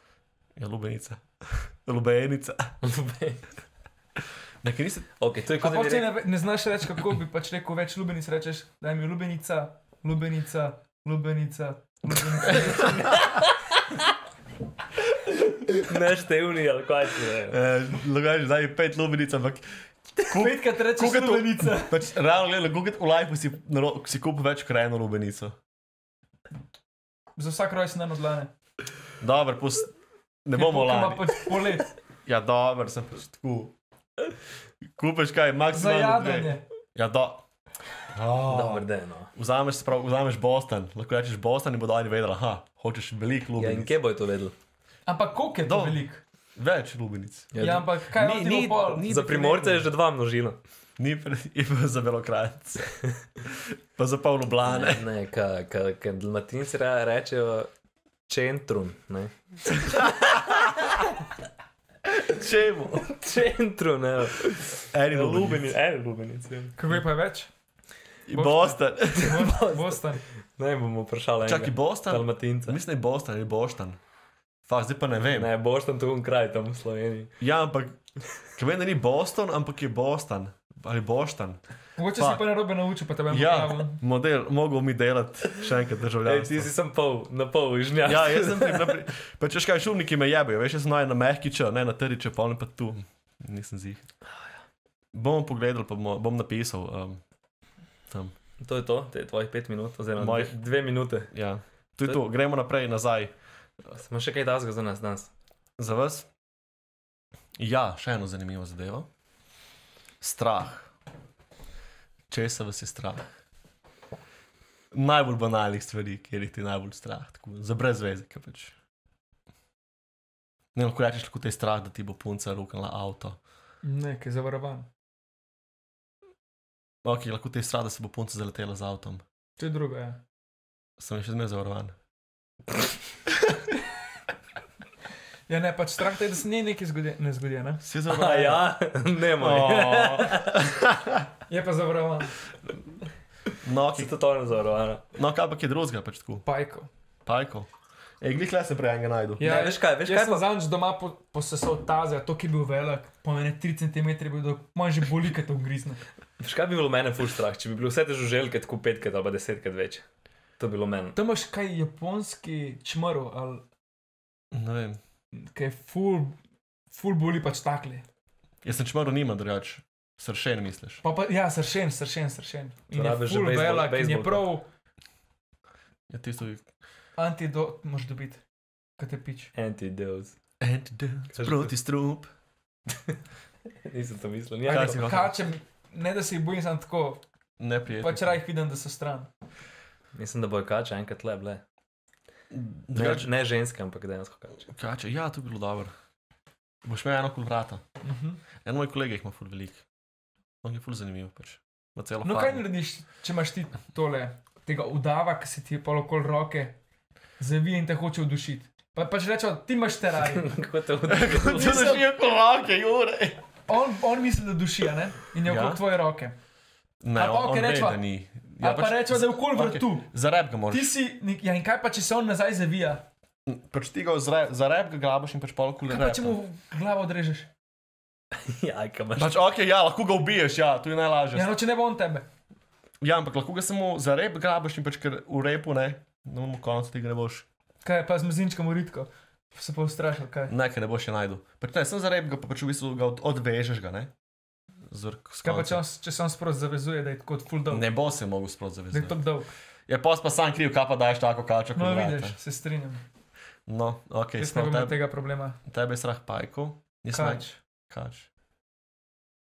Speaker 1: Ja, lubenice. Lubenica. Nekaj nisi.
Speaker 3: ok, to je
Speaker 2: Pa
Speaker 3: kot da
Speaker 2: ne, ne znaš reči, kako bi pač rekel več lubenic, rečeš, da mi lubenica, lubenica, lubenica. lubenica.
Speaker 3: Neštevni ali kaj ti je.
Speaker 1: Eh, Lugaš, zdaj je pet lubenic, ampak.
Speaker 2: Petkrat rečeš
Speaker 1: Koga to-
Speaker 2: lubenica.
Speaker 1: Pač, realno gledano, koliko v lifeu si, si kupil več kot eno lubenico.
Speaker 2: Za vsak rojsten dan odlane.
Speaker 1: Dobro, pus... ne bomo lani.
Speaker 2: pač polet.
Speaker 1: Ja, dobro, sem pač tako. Kupiš kaj,
Speaker 2: Za
Speaker 1: maksimalno dve.
Speaker 2: jadranje.
Speaker 1: Ja, do.
Speaker 3: Dobar dan, no.
Speaker 1: Vzameš, se pravi, vzameš Boston, lahko rečeš Boston in bodo oni vedeli, aha, hočeš veliko
Speaker 3: Ja, in
Speaker 1: lubenic.
Speaker 3: kje bojo to vedeli?
Speaker 2: Ampak koliko je to
Speaker 1: Do-
Speaker 2: velik?
Speaker 1: Več lubenic.
Speaker 2: Ja, ampak kaj
Speaker 1: Ni-
Speaker 2: je
Speaker 1: ni-
Speaker 2: to pol?
Speaker 1: ni-
Speaker 3: Za primorce je že dva množina.
Speaker 1: Ni pre, pa za belokrajce. pa za pol Ljubljane.
Speaker 3: Ne, ne ka, ka, ka dalmatinci re, rečejo centrum, ne.
Speaker 1: Čemu?
Speaker 3: Centrum, ne.
Speaker 1: Eni lubenic.
Speaker 3: Lubenic, eni lubenic. ja.
Speaker 2: Kako je pa več?
Speaker 1: Boston.
Speaker 2: Boston.
Speaker 3: Ne bomo vprašali.
Speaker 1: Čakaj, Boston?
Speaker 3: Dalmatinca.
Speaker 1: Mislim, da je Boston ali Boston. Fak, zdaj pa ne vem.
Speaker 3: Ne, boš tam tu kraj, tam v Sloveniji.
Speaker 1: Ja, ampak, ker vem, da ni Boston, ampak je Boston. Ali Boston.
Speaker 2: Mogoče si pa narobe naučil, pa te bom
Speaker 1: Ja,
Speaker 2: popravil.
Speaker 1: model, mogel mi delati še enkrat
Speaker 3: Ej,
Speaker 1: državljanstvo.
Speaker 3: ti si sem pol, na pol, žnja.
Speaker 1: Ja, jaz sem pri, napri, pa češ kaj šumniki me jebejo, veš, jaz sem naj na mehki če, ne na trdi če, pa on pa tu. Nisem zih. Bom pogledal, pa bom, bom napisal. Um, tam.
Speaker 3: To je to, to je tvojih pet minut, oziroma
Speaker 1: Mojih.
Speaker 3: Mojih... dve minute.
Speaker 1: Ja. To je to, gremo naprej, nazaj.
Speaker 3: Smo še kaj tasga za nas danes.
Speaker 1: Za vas? Ja, še eno zanimivo zadevo. Strah. Česa vas je strah? Najbolj banalnih stvari, kjer jih ti je najbolj strah, tako, za brez veze. ke Pač. Ne lahko rečeš, kako te je strah, da ti bo punca rukala avto.
Speaker 2: Ne, ki je zavarovan.
Speaker 1: Ok, lahko te strah, da se bo punca zaletela z avtom.
Speaker 2: To je drugo, ja.
Speaker 1: Sem še zmeraj zavarovan.
Speaker 2: Ja, ne, pač strah te je, da se ne nekaj zgodi, ne zgodi, ne?
Speaker 1: Si
Speaker 3: A
Speaker 1: zavarovan?
Speaker 3: ja, ne moj.
Speaker 1: Oh.
Speaker 2: Je pa zavarovan.
Speaker 1: No,
Speaker 3: Si
Speaker 1: ki,
Speaker 3: totalno zavarovana.
Speaker 1: no, kaj pa je drugega, pač tako.
Speaker 2: Pajko.
Speaker 1: Pajko. Ej, glih le se prej enega najdu.
Speaker 2: Ja,
Speaker 3: Ne, veš kaj, veš
Speaker 2: Jaz
Speaker 3: kaj
Speaker 2: sem
Speaker 3: pa?
Speaker 2: zadnjič doma po, posesal tazja, to, ki je bil velik, po meni 3 cm je bil, da manj že boli, kad to grizne.
Speaker 3: Veš kaj bi bilo mene ful strah, če bi bilo vse te žuželke tako petkrat ali pa desetkrat več. To bi bilo meni.
Speaker 2: Tam imaš kaj japonski čmrl, ali
Speaker 1: Ne vem.
Speaker 2: kaj je full, full boli pač takle.
Speaker 1: Jaz sem čmaro nima drugač. Sršen misliš.
Speaker 2: Pa, pa ja, sršen, sršen, sršen. In
Speaker 3: To
Speaker 2: je full velik, in je prav
Speaker 1: Ja, tisto je
Speaker 2: antidot, moš dobiti, kaj te pič.
Speaker 3: Antidote.
Speaker 1: antidote
Speaker 3: Kaži
Speaker 1: proti strup.
Speaker 3: Nisem to mislil.
Speaker 1: Kaj
Speaker 3: Ja,
Speaker 1: si hotel?
Speaker 2: Kačem, ne da se jih bojim, sem tako,
Speaker 1: Neprijetno.
Speaker 2: pač rajh vidim, da so stran.
Speaker 3: Mislim, da bo kača enkrat le ble. Ne,
Speaker 1: Drugač,
Speaker 3: ne ženske, ampak dejansko kača.
Speaker 1: kače, ja, to bi bilo dobro. Boš imel eno kul vrata.
Speaker 2: Uh -huh.
Speaker 1: En moj kolega jih ima ful velik. On je ful zanimiv, pač.
Speaker 2: No,
Speaker 1: farmo.
Speaker 2: kaj narediš, če imaš ti tole, tega udava, ki se ti je pol okoli roke, zavije in te hoče udušiti. Pa pač rečejo, ti imaš teraj.
Speaker 3: Kako te
Speaker 1: To
Speaker 3: vdiš?
Speaker 1: držijo kolake, Jure.
Speaker 2: On, on misli, da duši, a ne? In je
Speaker 1: Ja.
Speaker 2: okoli tvoje roke.
Speaker 1: Ne,
Speaker 2: pa
Speaker 1: on, on ve,
Speaker 2: rečva-
Speaker 1: da ni.
Speaker 2: Ja, pa rečejo, da je okoli
Speaker 1: okej.
Speaker 2: vrtu.
Speaker 1: Za rep ga moraš.
Speaker 2: Ti si, nek- ja in kaj pa, če se on nazaj zavija?
Speaker 1: Pač ti ga zre, za rep ga grabaš in pač pol kule
Speaker 2: Kaj pa če mu glavo odrežeš?
Speaker 3: ja, kaj imaš.
Speaker 1: Pač ok, ja, lahko ga ubiješ, ja, to je najlažje.
Speaker 2: Ja, no, če ne bo on tebe.
Speaker 1: Ja, ampak lahko ga samo za rep grabaš in pač ker v repu ne, no v koncu tega ne boš.
Speaker 2: Kaj pa z mezinčkom uritko? Se pa ustrašil, kaj?
Speaker 1: Ne, ker ne boš še. Pač ne, sem za rep ga pa pač v bistvu ga od, odvežeš ga, ne? Zrk,
Speaker 2: Kaj pa če, če se on sprot zavezuje, da je tako full dolg?
Speaker 1: Ne bo se mogel sprot
Speaker 2: Da je
Speaker 1: zavezati.
Speaker 2: tako dolg.
Speaker 1: Je pas pa sam kriv, kaj pa daješ tako kačo.
Speaker 2: No,
Speaker 1: kot vrata.
Speaker 2: vidiš, se strinjam.
Speaker 1: No, ok,
Speaker 2: Jaz ne
Speaker 1: tebe,
Speaker 2: tega problema.
Speaker 1: tebe je strah pajkov. Nisem
Speaker 2: Kač.
Speaker 1: Kač.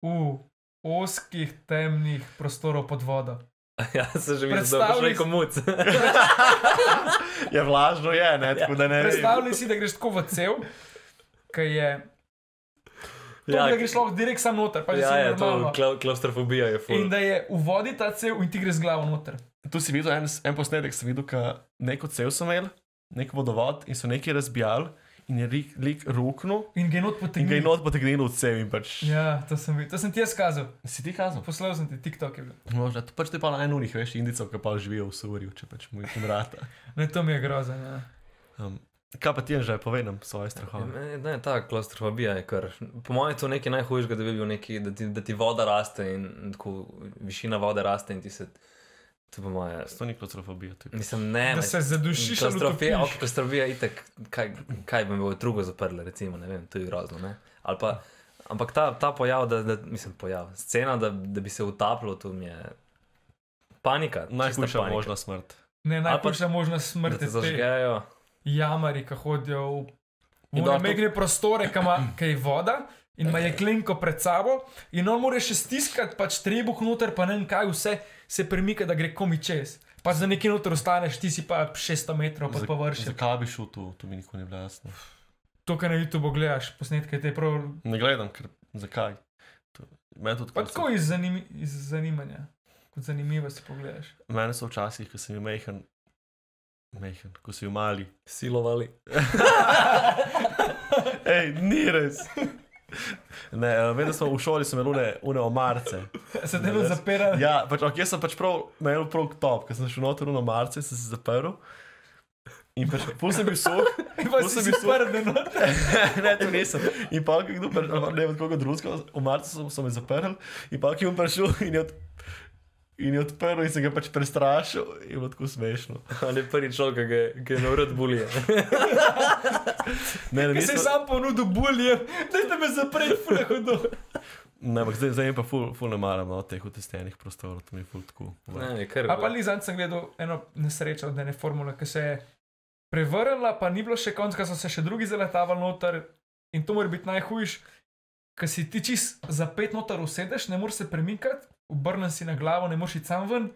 Speaker 2: V oskih, temnih prostorov pod vodo.
Speaker 3: ja, se že vidiš, da boš rekel muc.
Speaker 1: Je vlažno, je, ne, tako da ne.
Speaker 2: Predstavljaj si, da greš tako v cev, ki je. To,
Speaker 3: Ja,
Speaker 2: ja, da greš lahko direkt sam noter, pa
Speaker 3: ja,
Speaker 2: si
Speaker 3: ja, to kla klaustrofobija je
Speaker 2: In
Speaker 3: full.
Speaker 2: da je v vodi ta cev in ti greš z glavo noter.
Speaker 1: Tu si videl en, en posnetek, sem videl, ka neko cev so imeli, nek vodovod in so nekaj razbijali in je lik, lik ruknil
Speaker 2: In ga je not
Speaker 1: in ga je
Speaker 2: potegnil.
Speaker 1: not potegnil cev in pač.
Speaker 2: Ja, to sem, videl. to sem ti jaz kazal.
Speaker 1: Si ti kazal?
Speaker 2: Poslal sem ti TikTok. Je bil.
Speaker 1: Možda, to pač to je pa en unih, veš, indicov, ki pa živijo v Surju, če pač mu jih vrata.
Speaker 2: Ne, to mi je grozen. Ja.
Speaker 1: Um, kaj pa ti je že, povedem svoje strahove.
Speaker 3: Ne, ne, ta klaustrofobija je kar. Po mojem je to nekaj najhujšega, da bi bil neki, da ti, da ti voda raste in tako višina vode raste in ti se. To po moje.
Speaker 1: To ni klaustrofobija.
Speaker 3: Mislim, ne.
Speaker 2: Da
Speaker 3: ma-
Speaker 2: se zadušiš
Speaker 3: Klaustrofobija, ok, klaustrofobija je itek, kaj, kaj bi me v drugo zaprli, recimo, ne vem, to je grozno, ne. Ali pa, ampak ta, ta pojav, da, da, mislim, pojav, scena, da, da bi se utapljal, to mi je panika.
Speaker 1: Najhujša
Speaker 3: panika.
Speaker 1: možna smrt.
Speaker 2: Ne, najboljša možna
Speaker 3: Da
Speaker 2: smrt je te
Speaker 3: zažgejo.
Speaker 2: jamari, ki hodijo v
Speaker 1: da, to-
Speaker 2: megne prostore, ki je voda. In ima jeklenko pred sabo, in on mora še stiskati, pač trebuh noter, pa ne vem kaj, vse se premika, da gre komi čez. Pa za nekaj noter ostaneš, ti si pa 600 metrov pod
Speaker 1: Za-
Speaker 2: površjem.
Speaker 1: Zakaj bi šel tu, to mi nikoli ni bilo jasno.
Speaker 2: To, kar na YouTubu gledaš, posnetke te prav.
Speaker 1: Ne gledam, ker zakaj. To- Meni tudi
Speaker 2: Pa tako iz, zanim, iz zanimanja, kot zanimivo si pogledaš.
Speaker 1: Mene so včasih, ko sem bil mehen, mehen, ko si bil mali.
Speaker 3: Silovali.
Speaker 1: Ej, ni res. Ne, vem, da smo v šoli imeli une, une omarce.
Speaker 2: Se te ne zapira.
Speaker 1: Ja, pač, ok, jaz sem pač prav, imel prav top, ker sem šel noter v omarce, sem se zaprl. In pač, pol sem bil suh,
Speaker 2: In si
Speaker 1: sem bil
Speaker 2: sprde noter.
Speaker 1: ne, to nisem. In pa, kdo, ne vem, koga drugega, v marcu so, so me zaprli, in pa, ki je on prišel in je, od, in je odprl in se ga pač prestrašil, in je bilo tako smešno.
Speaker 3: On je prvi človek, ki je na urad bulje.
Speaker 1: Ne, ne,
Speaker 2: Ki se je
Speaker 1: nisem,
Speaker 2: sam ponudil buljem, da te me zapre, fule hodo.
Speaker 1: ne, ampak zdaj, zdaj je pa ful, ful ne maram no, teh utestenih prostorov, to mi je ful tako.
Speaker 3: Ne, kar.
Speaker 2: A pa li zadnjič sem gledal eno nesrečo od ene formule, ki se je prevrnila, pa ni bilo še konc, ker so se še drugi zaletavali noter. In to mora biti najhujš, ker si ti čist za pet noter usedeš, ne moreš se premikati, obrnem si na glavo, ne moreš iti sam ven.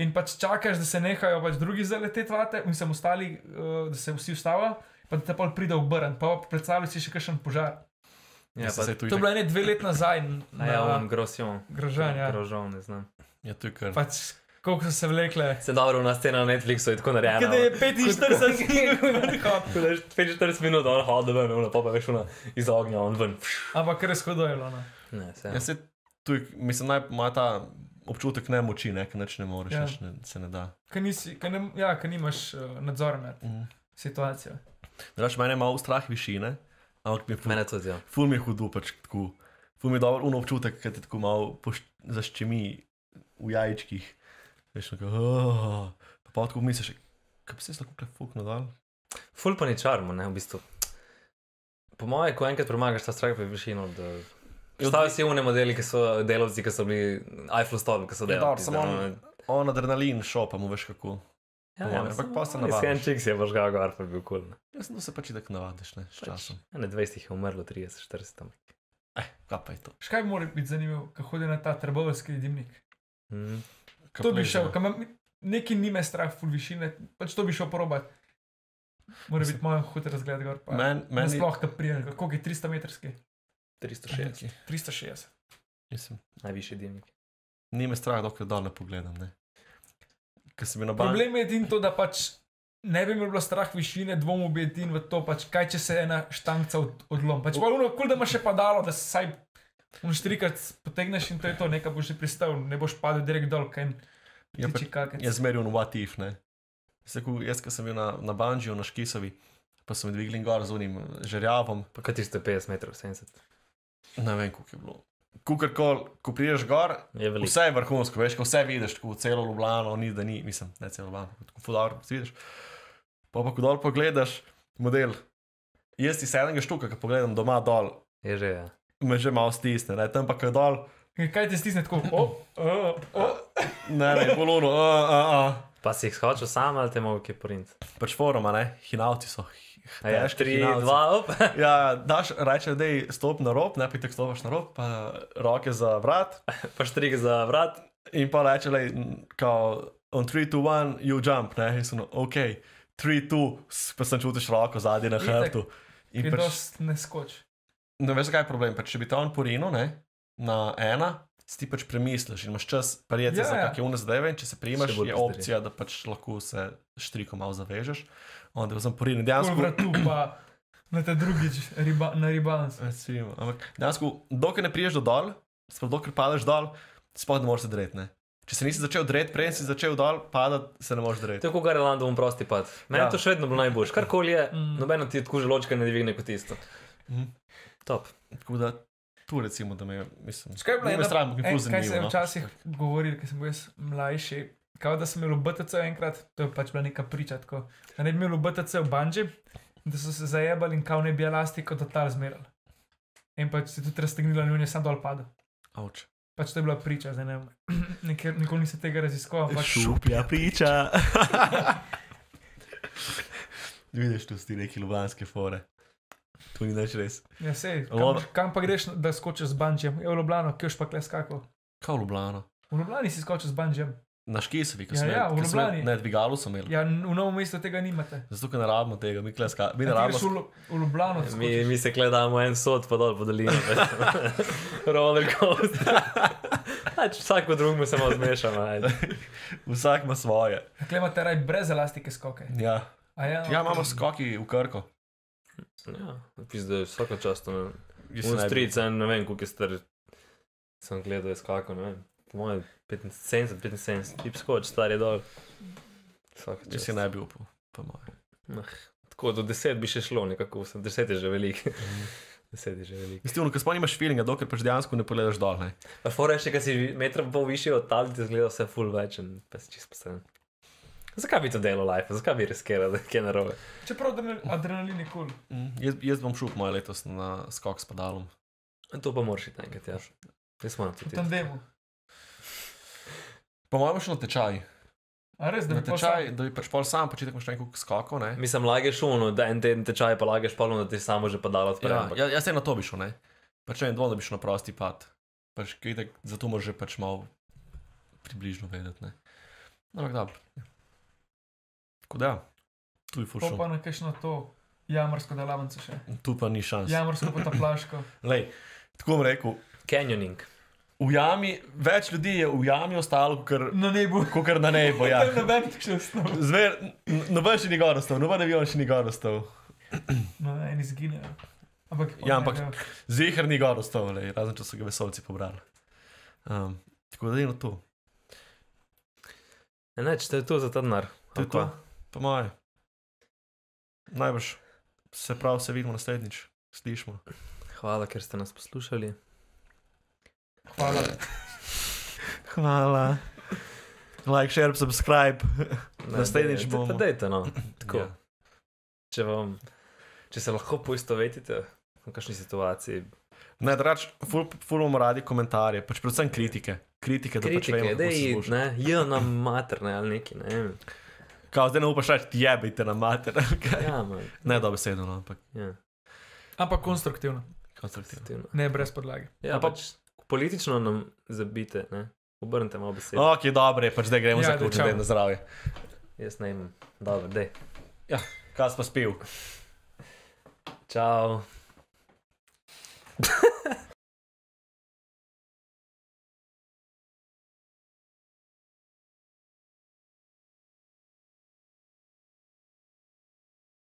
Speaker 2: In pač čakaš, da se nehajo pač drugi zaleteti vate, in sem ostali, uh, da se vsi ustavijo, pa da te pa pride obrn, pa predstavljaj si še kakšen požar.
Speaker 3: Ja,
Speaker 1: Ja,
Speaker 3: pa,
Speaker 2: To je bilo ene dve let nazaj
Speaker 3: a ja, on
Speaker 2: na
Speaker 3: grosjon.
Speaker 2: Grožan, ja.
Speaker 3: Grožon, ne znam.
Speaker 1: Ja, to je kar.
Speaker 2: Pač koliko so se vlekle.
Speaker 3: Se dobro, na scena na Netflixu je tako narejena.
Speaker 2: Kada je 45 minut,
Speaker 3: Ko daš 45 minut, on hodi ven, ono, pa pa veš, ono, iz ognja, on ven.
Speaker 2: ampak res hodojelo. No.
Speaker 3: Ne, se.
Speaker 1: Ja, se, tu je, mislim, naj ima ta občutek nemoči, ne, ker nič ne moreš,
Speaker 2: Ja.
Speaker 1: ne, se ne da.
Speaker 2: Ker nisi, ker ne, ja, ker nimaš uh, nadzora nad
Speaker 1: Mm.
Speaker 2: situacijo.
Speaker 1: Znaš, mene je malo strah višine, ampak mi je ful,
Speaker 3: Mene tudi, ja.
Speaker 1: ful mi je hudo, pač tako. Ful mi je dobro, uno občutek, ki te tako malo pošt, zaščemi v jajčkih. Veš, tako, oh, pa pa tako misliš, kaj bi se lahko kle fuknil dol?
Speaker 3: Ful pa ni čarmo, ne, v bistvu. Po mojem, ko enkrat premagaš ta strah pred višino, da... Predstavljaj si une modeli, ki so delavci, ki so bili Eiffel Stone, ki so
Speaker 1: Ja,
Speaker 3: delali.
Speaker 1: dobro, samo on- On adrenalin šel, pa mu veš kako.
Speaker 3: Ja,
Speaker 1: ja, ampak pa se navadiš.
Speaker 3: Sken čik si je pač ga gor, pa bi bil kul. Cool,
Speaker 1: Jaz sem se pač tako navadiš, ne, s časom.
Speaker 3: ne, 20 jih je umrlo, 30, 40 tam.
Speaker 1: Eh, kaj pa je to?
Speaker 2: Škaj mora biti zanimivo, ko hodi na ta trbovelski dimnik.
Speaker 3: Mm.
Speaker 2: To
Speaker 1: pa
Speaker 2: bi šel, imam neki nime strah, ful višine, pač to bi šel probat. Mora biti moj hud razgled gor. Pa.
Speaker 1: Men,
Speaker 2: Meni sploh, ki prijem, koliko je 300 metrski?
Speaker 3: 360,
Speaker 2: 360.
Speaker 1: mislim,
Speaker 3: najvišji dimnik.
Speaker 1: ni me strah, dokler dol ne pogledam, ne. Ker sem bil na banki.
Speaker 2: Problem je edin to, da pač ne bi me bilo strah višine, dvom bi edin v to, pač kaj če se ena štangca od, odlom. Pač pa ono, kul da imaš še padalo, da se saj on štrikrat potegneš in to je to, nekaj boš že pristal, ne boš padel direkt dol, kaj
Speaker 1: Ja,
Speaker 2: tiči kakec.
Speaker 1: Jaz zmerjam what if, ne. Sako, jaz, ko sem bil na, na Banžiju, na Škisovi, pa so me dvigli gor z unim žerjavom.
Speaker 3: Pa kaj tiste 50 metrov, 70.
Speaker 1: Ne vem, koliko je bilo. Kukorkoli, ko prideš gor,
Speaker 3: Je veliko.
Speaker 1: vse je vrhunsko, veš, ko vse vidiš, tako celo Ljubljano, ni da ni, mislim, ne celo Ljubljano, tako fudar, vidiš. Pa pa ko dol pogledaš, model. Jaz ti sedmega štuka, ko pogledam doma dol,
Speaker 3: Je že, ja.
Speaker 1: me že malo stisne, ne, tam pa ko dol,
Speaker 2: Kaj te stisne tako? Oh, oh, oh.
Speaker 1: ne, ne, poluno, a, a, a.
Speaker 3: Pa si jih skočil sam ali te mogo kje porint?
Speaker 1: Pač foruma, ne, hinavci so.
Speaker 3: A Ja,
Speaker 1: težki
Speaker 3: 3,
Speaker 1: hinavci.
Speaker 3: 2, op.
Speaker 1: Ja, daš, reče, da je stop na rob, ne, pa ti stopiš na rob, pa roke za vrat.
Speaker 3: pa štrig za vrat.
Speaker 1: In pa reče, da je on 3, 2, 1, you jump, ne, in sem, ok, 3, 2, pa sem čutiš roko zadnji na hrbtu. In pač,
Speaker 2: ne skoči.
Speaker 1: ne veš, zakaj je problem. Pač, če bi te on porinil, ne, na ena, si ti pač premisliš in imaš čas, prijeti
Speaker 2: Ja,
Speaker 1: za
Speaker 2: ja.
Speaker 1: kakšne une zadeve, in če se
Speaker 3: bolj
Speaker 1: je opcija, da pač lahko se štriko malo zavežeš. Onda sem porinil, dejansko.
Speaker 2: vratu pa na te drugič, riba, na ribalans.
Speaker 1: Recimo, ampak dejansko, dokler ne priješ do dol, sploh dokler padeš dol, sploh ne moreš se dreti. ne. Če se nisi začel dreti, prej si začel dol padati, se ne moreš dreti.
Speaker 3: To je kot Garlandov prosti pad. Meni
Speaker 1: Ja.
Speaker 3: to še vedno bilo najboljše. Karkoli je,
Speaker 2: Mm.
Speaker 3: mm. nobeno ti tako želočka ne dvigne kot tisto.
Speaker 1: Mhm.
Speaker 3: Top.
Speaker 1: Tako da tu recimo, da me, mislim,
Speaker 2: Kaj je
Speaker 1: ni me
Speaker 2: ena-
Speaker 1: stran, ampak je ful
Speaker 2: Kaj se je
Speaker 1: zanimivo. no.
Speaker 2: včasih govorilo, ko sem bil jaz mlajši, kao da sem imel v BTC enkrat, to je pač bila neka priča, tako, da ne bi imel v BTC v banji, da so se zajebali in kao ne bi elastiko total zmerali. In pač se tudi raztegnila in on je sam dol padel.
Speaker 1: Avč.
Speaker 2: Pač to je bila priča, zdaj ne vem. Nikoli nisem tega raziskoval, ampak
Speaker 1: Šupja priča. Vidiš, tu si neki ljubljanske fore. Tu ni več res.
Speaker 2: ja, sej, kam, kam pa greš, da skočiš z banjem? Je v Ljubljano, kje pa kle skakal.
Speaker 1: Kaj v Ljubljano?
Speaker 2: V Ljubljani si skočil z banjem.
Speaker 1: Na Škisovi, ki
Speaker 2: Ja,
Speaker 1: smo
Speaker 2: ja, v
Speaker 1: ki smo imeli-
Speaker 2: Ljubljani.
Speaker 1: Ne, dvigalo smo imeli.
Speaker 2: Ja, v novem mestu tega nimate.
Speaker 1: Zato, ker ne rabimo tega, mi, kleska, mi ne
Speaker 2: Ja,
Speaker 1: rabimo.
Speaker 2: v, v Ljubljano.
Speaker 3: Mi, mi se gledamo en sod, pa dol po dolini. Roller coaster. Pač vsak po drugemu se malo zmešamo.
Speaker 1: Vsak ima svoje.
Speaker 2: Kle imate raj brez elastike skoke.
Speaker 1: Ja,
Speaker 2: A ja,
Speaker 1: ja imamo skoki v krko.
Speaker 3: Ja, pizde, vsako. Ne,
Speaker 1: Jaz se ne bi-
Speaker 3: Unstric, en, ne vem, koliko je star. Sem gledal, je skakal, ne vem. Po mojem 75, 75, tip skoč, star je dol. Čast.
Speaker 1: si ne bi upal, po mojem.
Speaker 3: Tako do 10 bi še šlo, nekako, 10 je že veliko. 10 je že veliko.
Speaker 1: Mislim, ko sploh nimaš feelinga, dokler pač dejansko ne pogledaš dol. Ne?
Speaker 3: Pa fora je še, kad si metra pol višji od tal, ti zgleda vse full več in pa si čisto postavljen. Zakaj bi to delo life, zakaj bi riskiral, da je narobe?
Speaker 2: Čeprav adrenal- adrenalin je kul. Cool.
Speaker 1: Mm, jaz, jaz bom šel moje letos na skok s padalom.
Speaker 3: To pa moraš iti enkrat, ja. Jaz moram tudi. iti.
Speaker 2: tandemu.
Speaker 1: Po mojem šel na tečaj.
Speaker 2: A res, da
Speaker 1: Na tečaj,
Speaker 2: sam-
Speaker 1: da bi pač pol sam početek imaš nekaj skokov. Ne?
Speaker 3: Mislim, lageš uno, da en teden tečaj, pa lageš pa uno, da ti samo že padalo odpre.
Speaker 1: Ja,
Speaker 3: ampak-
Speaker 1: ja, jaz se na to bi šel, ne. Pač ne vem, dvom, da bi šel na prosti pad. Pač, kaj itak, zato moraš že pač malo približno vedeti. Ne? No, ampak dobro. Tako da, tu je fušil.
Speaker 2: pa na kakšno to jamarsko delavnico še.
Speaker 1: Tu pa ni šans.
Speaker 2: Jamarsko pa ta plaško.
Speaker 1: Lej, tako bom rekel,
Speaker 3: Canyoning.
Speaker 1: V jami, več ljudi je v jami ostalo, kot
Speaker 2: Na nebu.
Speaker 1: kar na nebu. Ja.
Speaker 2: Tam noben še ostal.
Speaker 1: Zver, noben še ni gor ostal, noben avion še ni gor ostal.
Speaker 2: No, en izginejo. Ampak,
Speaker 1: Ja,
Speaker 2: on
Speaker 1: ampak-
Speaker 2: je-
Speaker 1: Zihar ni gor ostal, lej, razen če so ga vesolci pobrali. Um, tako da je no to.
Speaker 3: Ja, ne, če to je to za ta denar.
Speaker 1: To je to, po moje. Najbrž se prav se vidimo naslednjič, slišimo.
Speaker 3: Hvala, ker ste nas poslušali.
Speaker 2: Hvala.
Speaker 1: Hvala. Like, share, subscribe. Naslednjič bomo-
Speaker 3: Pa dajte, no. Tako.
Speaker 1: Ja.
Speaker 3: Če, vam, če se lahko poistovetite v kakšni situaciji,
Speaker 1: Ne, drač, ful, ful bomo radi komentarje, pač predvsem kritike. Kritike, da pač
Speaker 3: kritike,
Speaker 1: vemo,
Speaker 3: da je,
Speaker 1: sluša.
Speaker 3: ne, je nam mater, ne, ali neki, ne vem.
Speaker 1: Kao, zdaj ne upaš reči, jebite na mater. Okay.
Speaker 3: Ja, man,
Speaker 1: Ne dobesedno, no, ampak
Speaker 3: ja,
Speaker 2: Ampak konstruktivno,
Speaker 1: konstruktivno.
Speaker 3: aktivno.
Speaker 2: ne brez podlage.
Speaker 3: Ja,
Speaker 1: A pa-
Speaker 3: pač Politično nam zabite, ne? obrnite malo besedo.
Speaker 1: Ok, dobro, pač zdaj gremo
Speaker 2: ja,
Speaker 1: zaključiti, da je zdravje.
Speaker 3: Jaz ne imam, dobro, dej.
Speaker 1: Ja, kaj pa spil?
Speaker 3: Čau.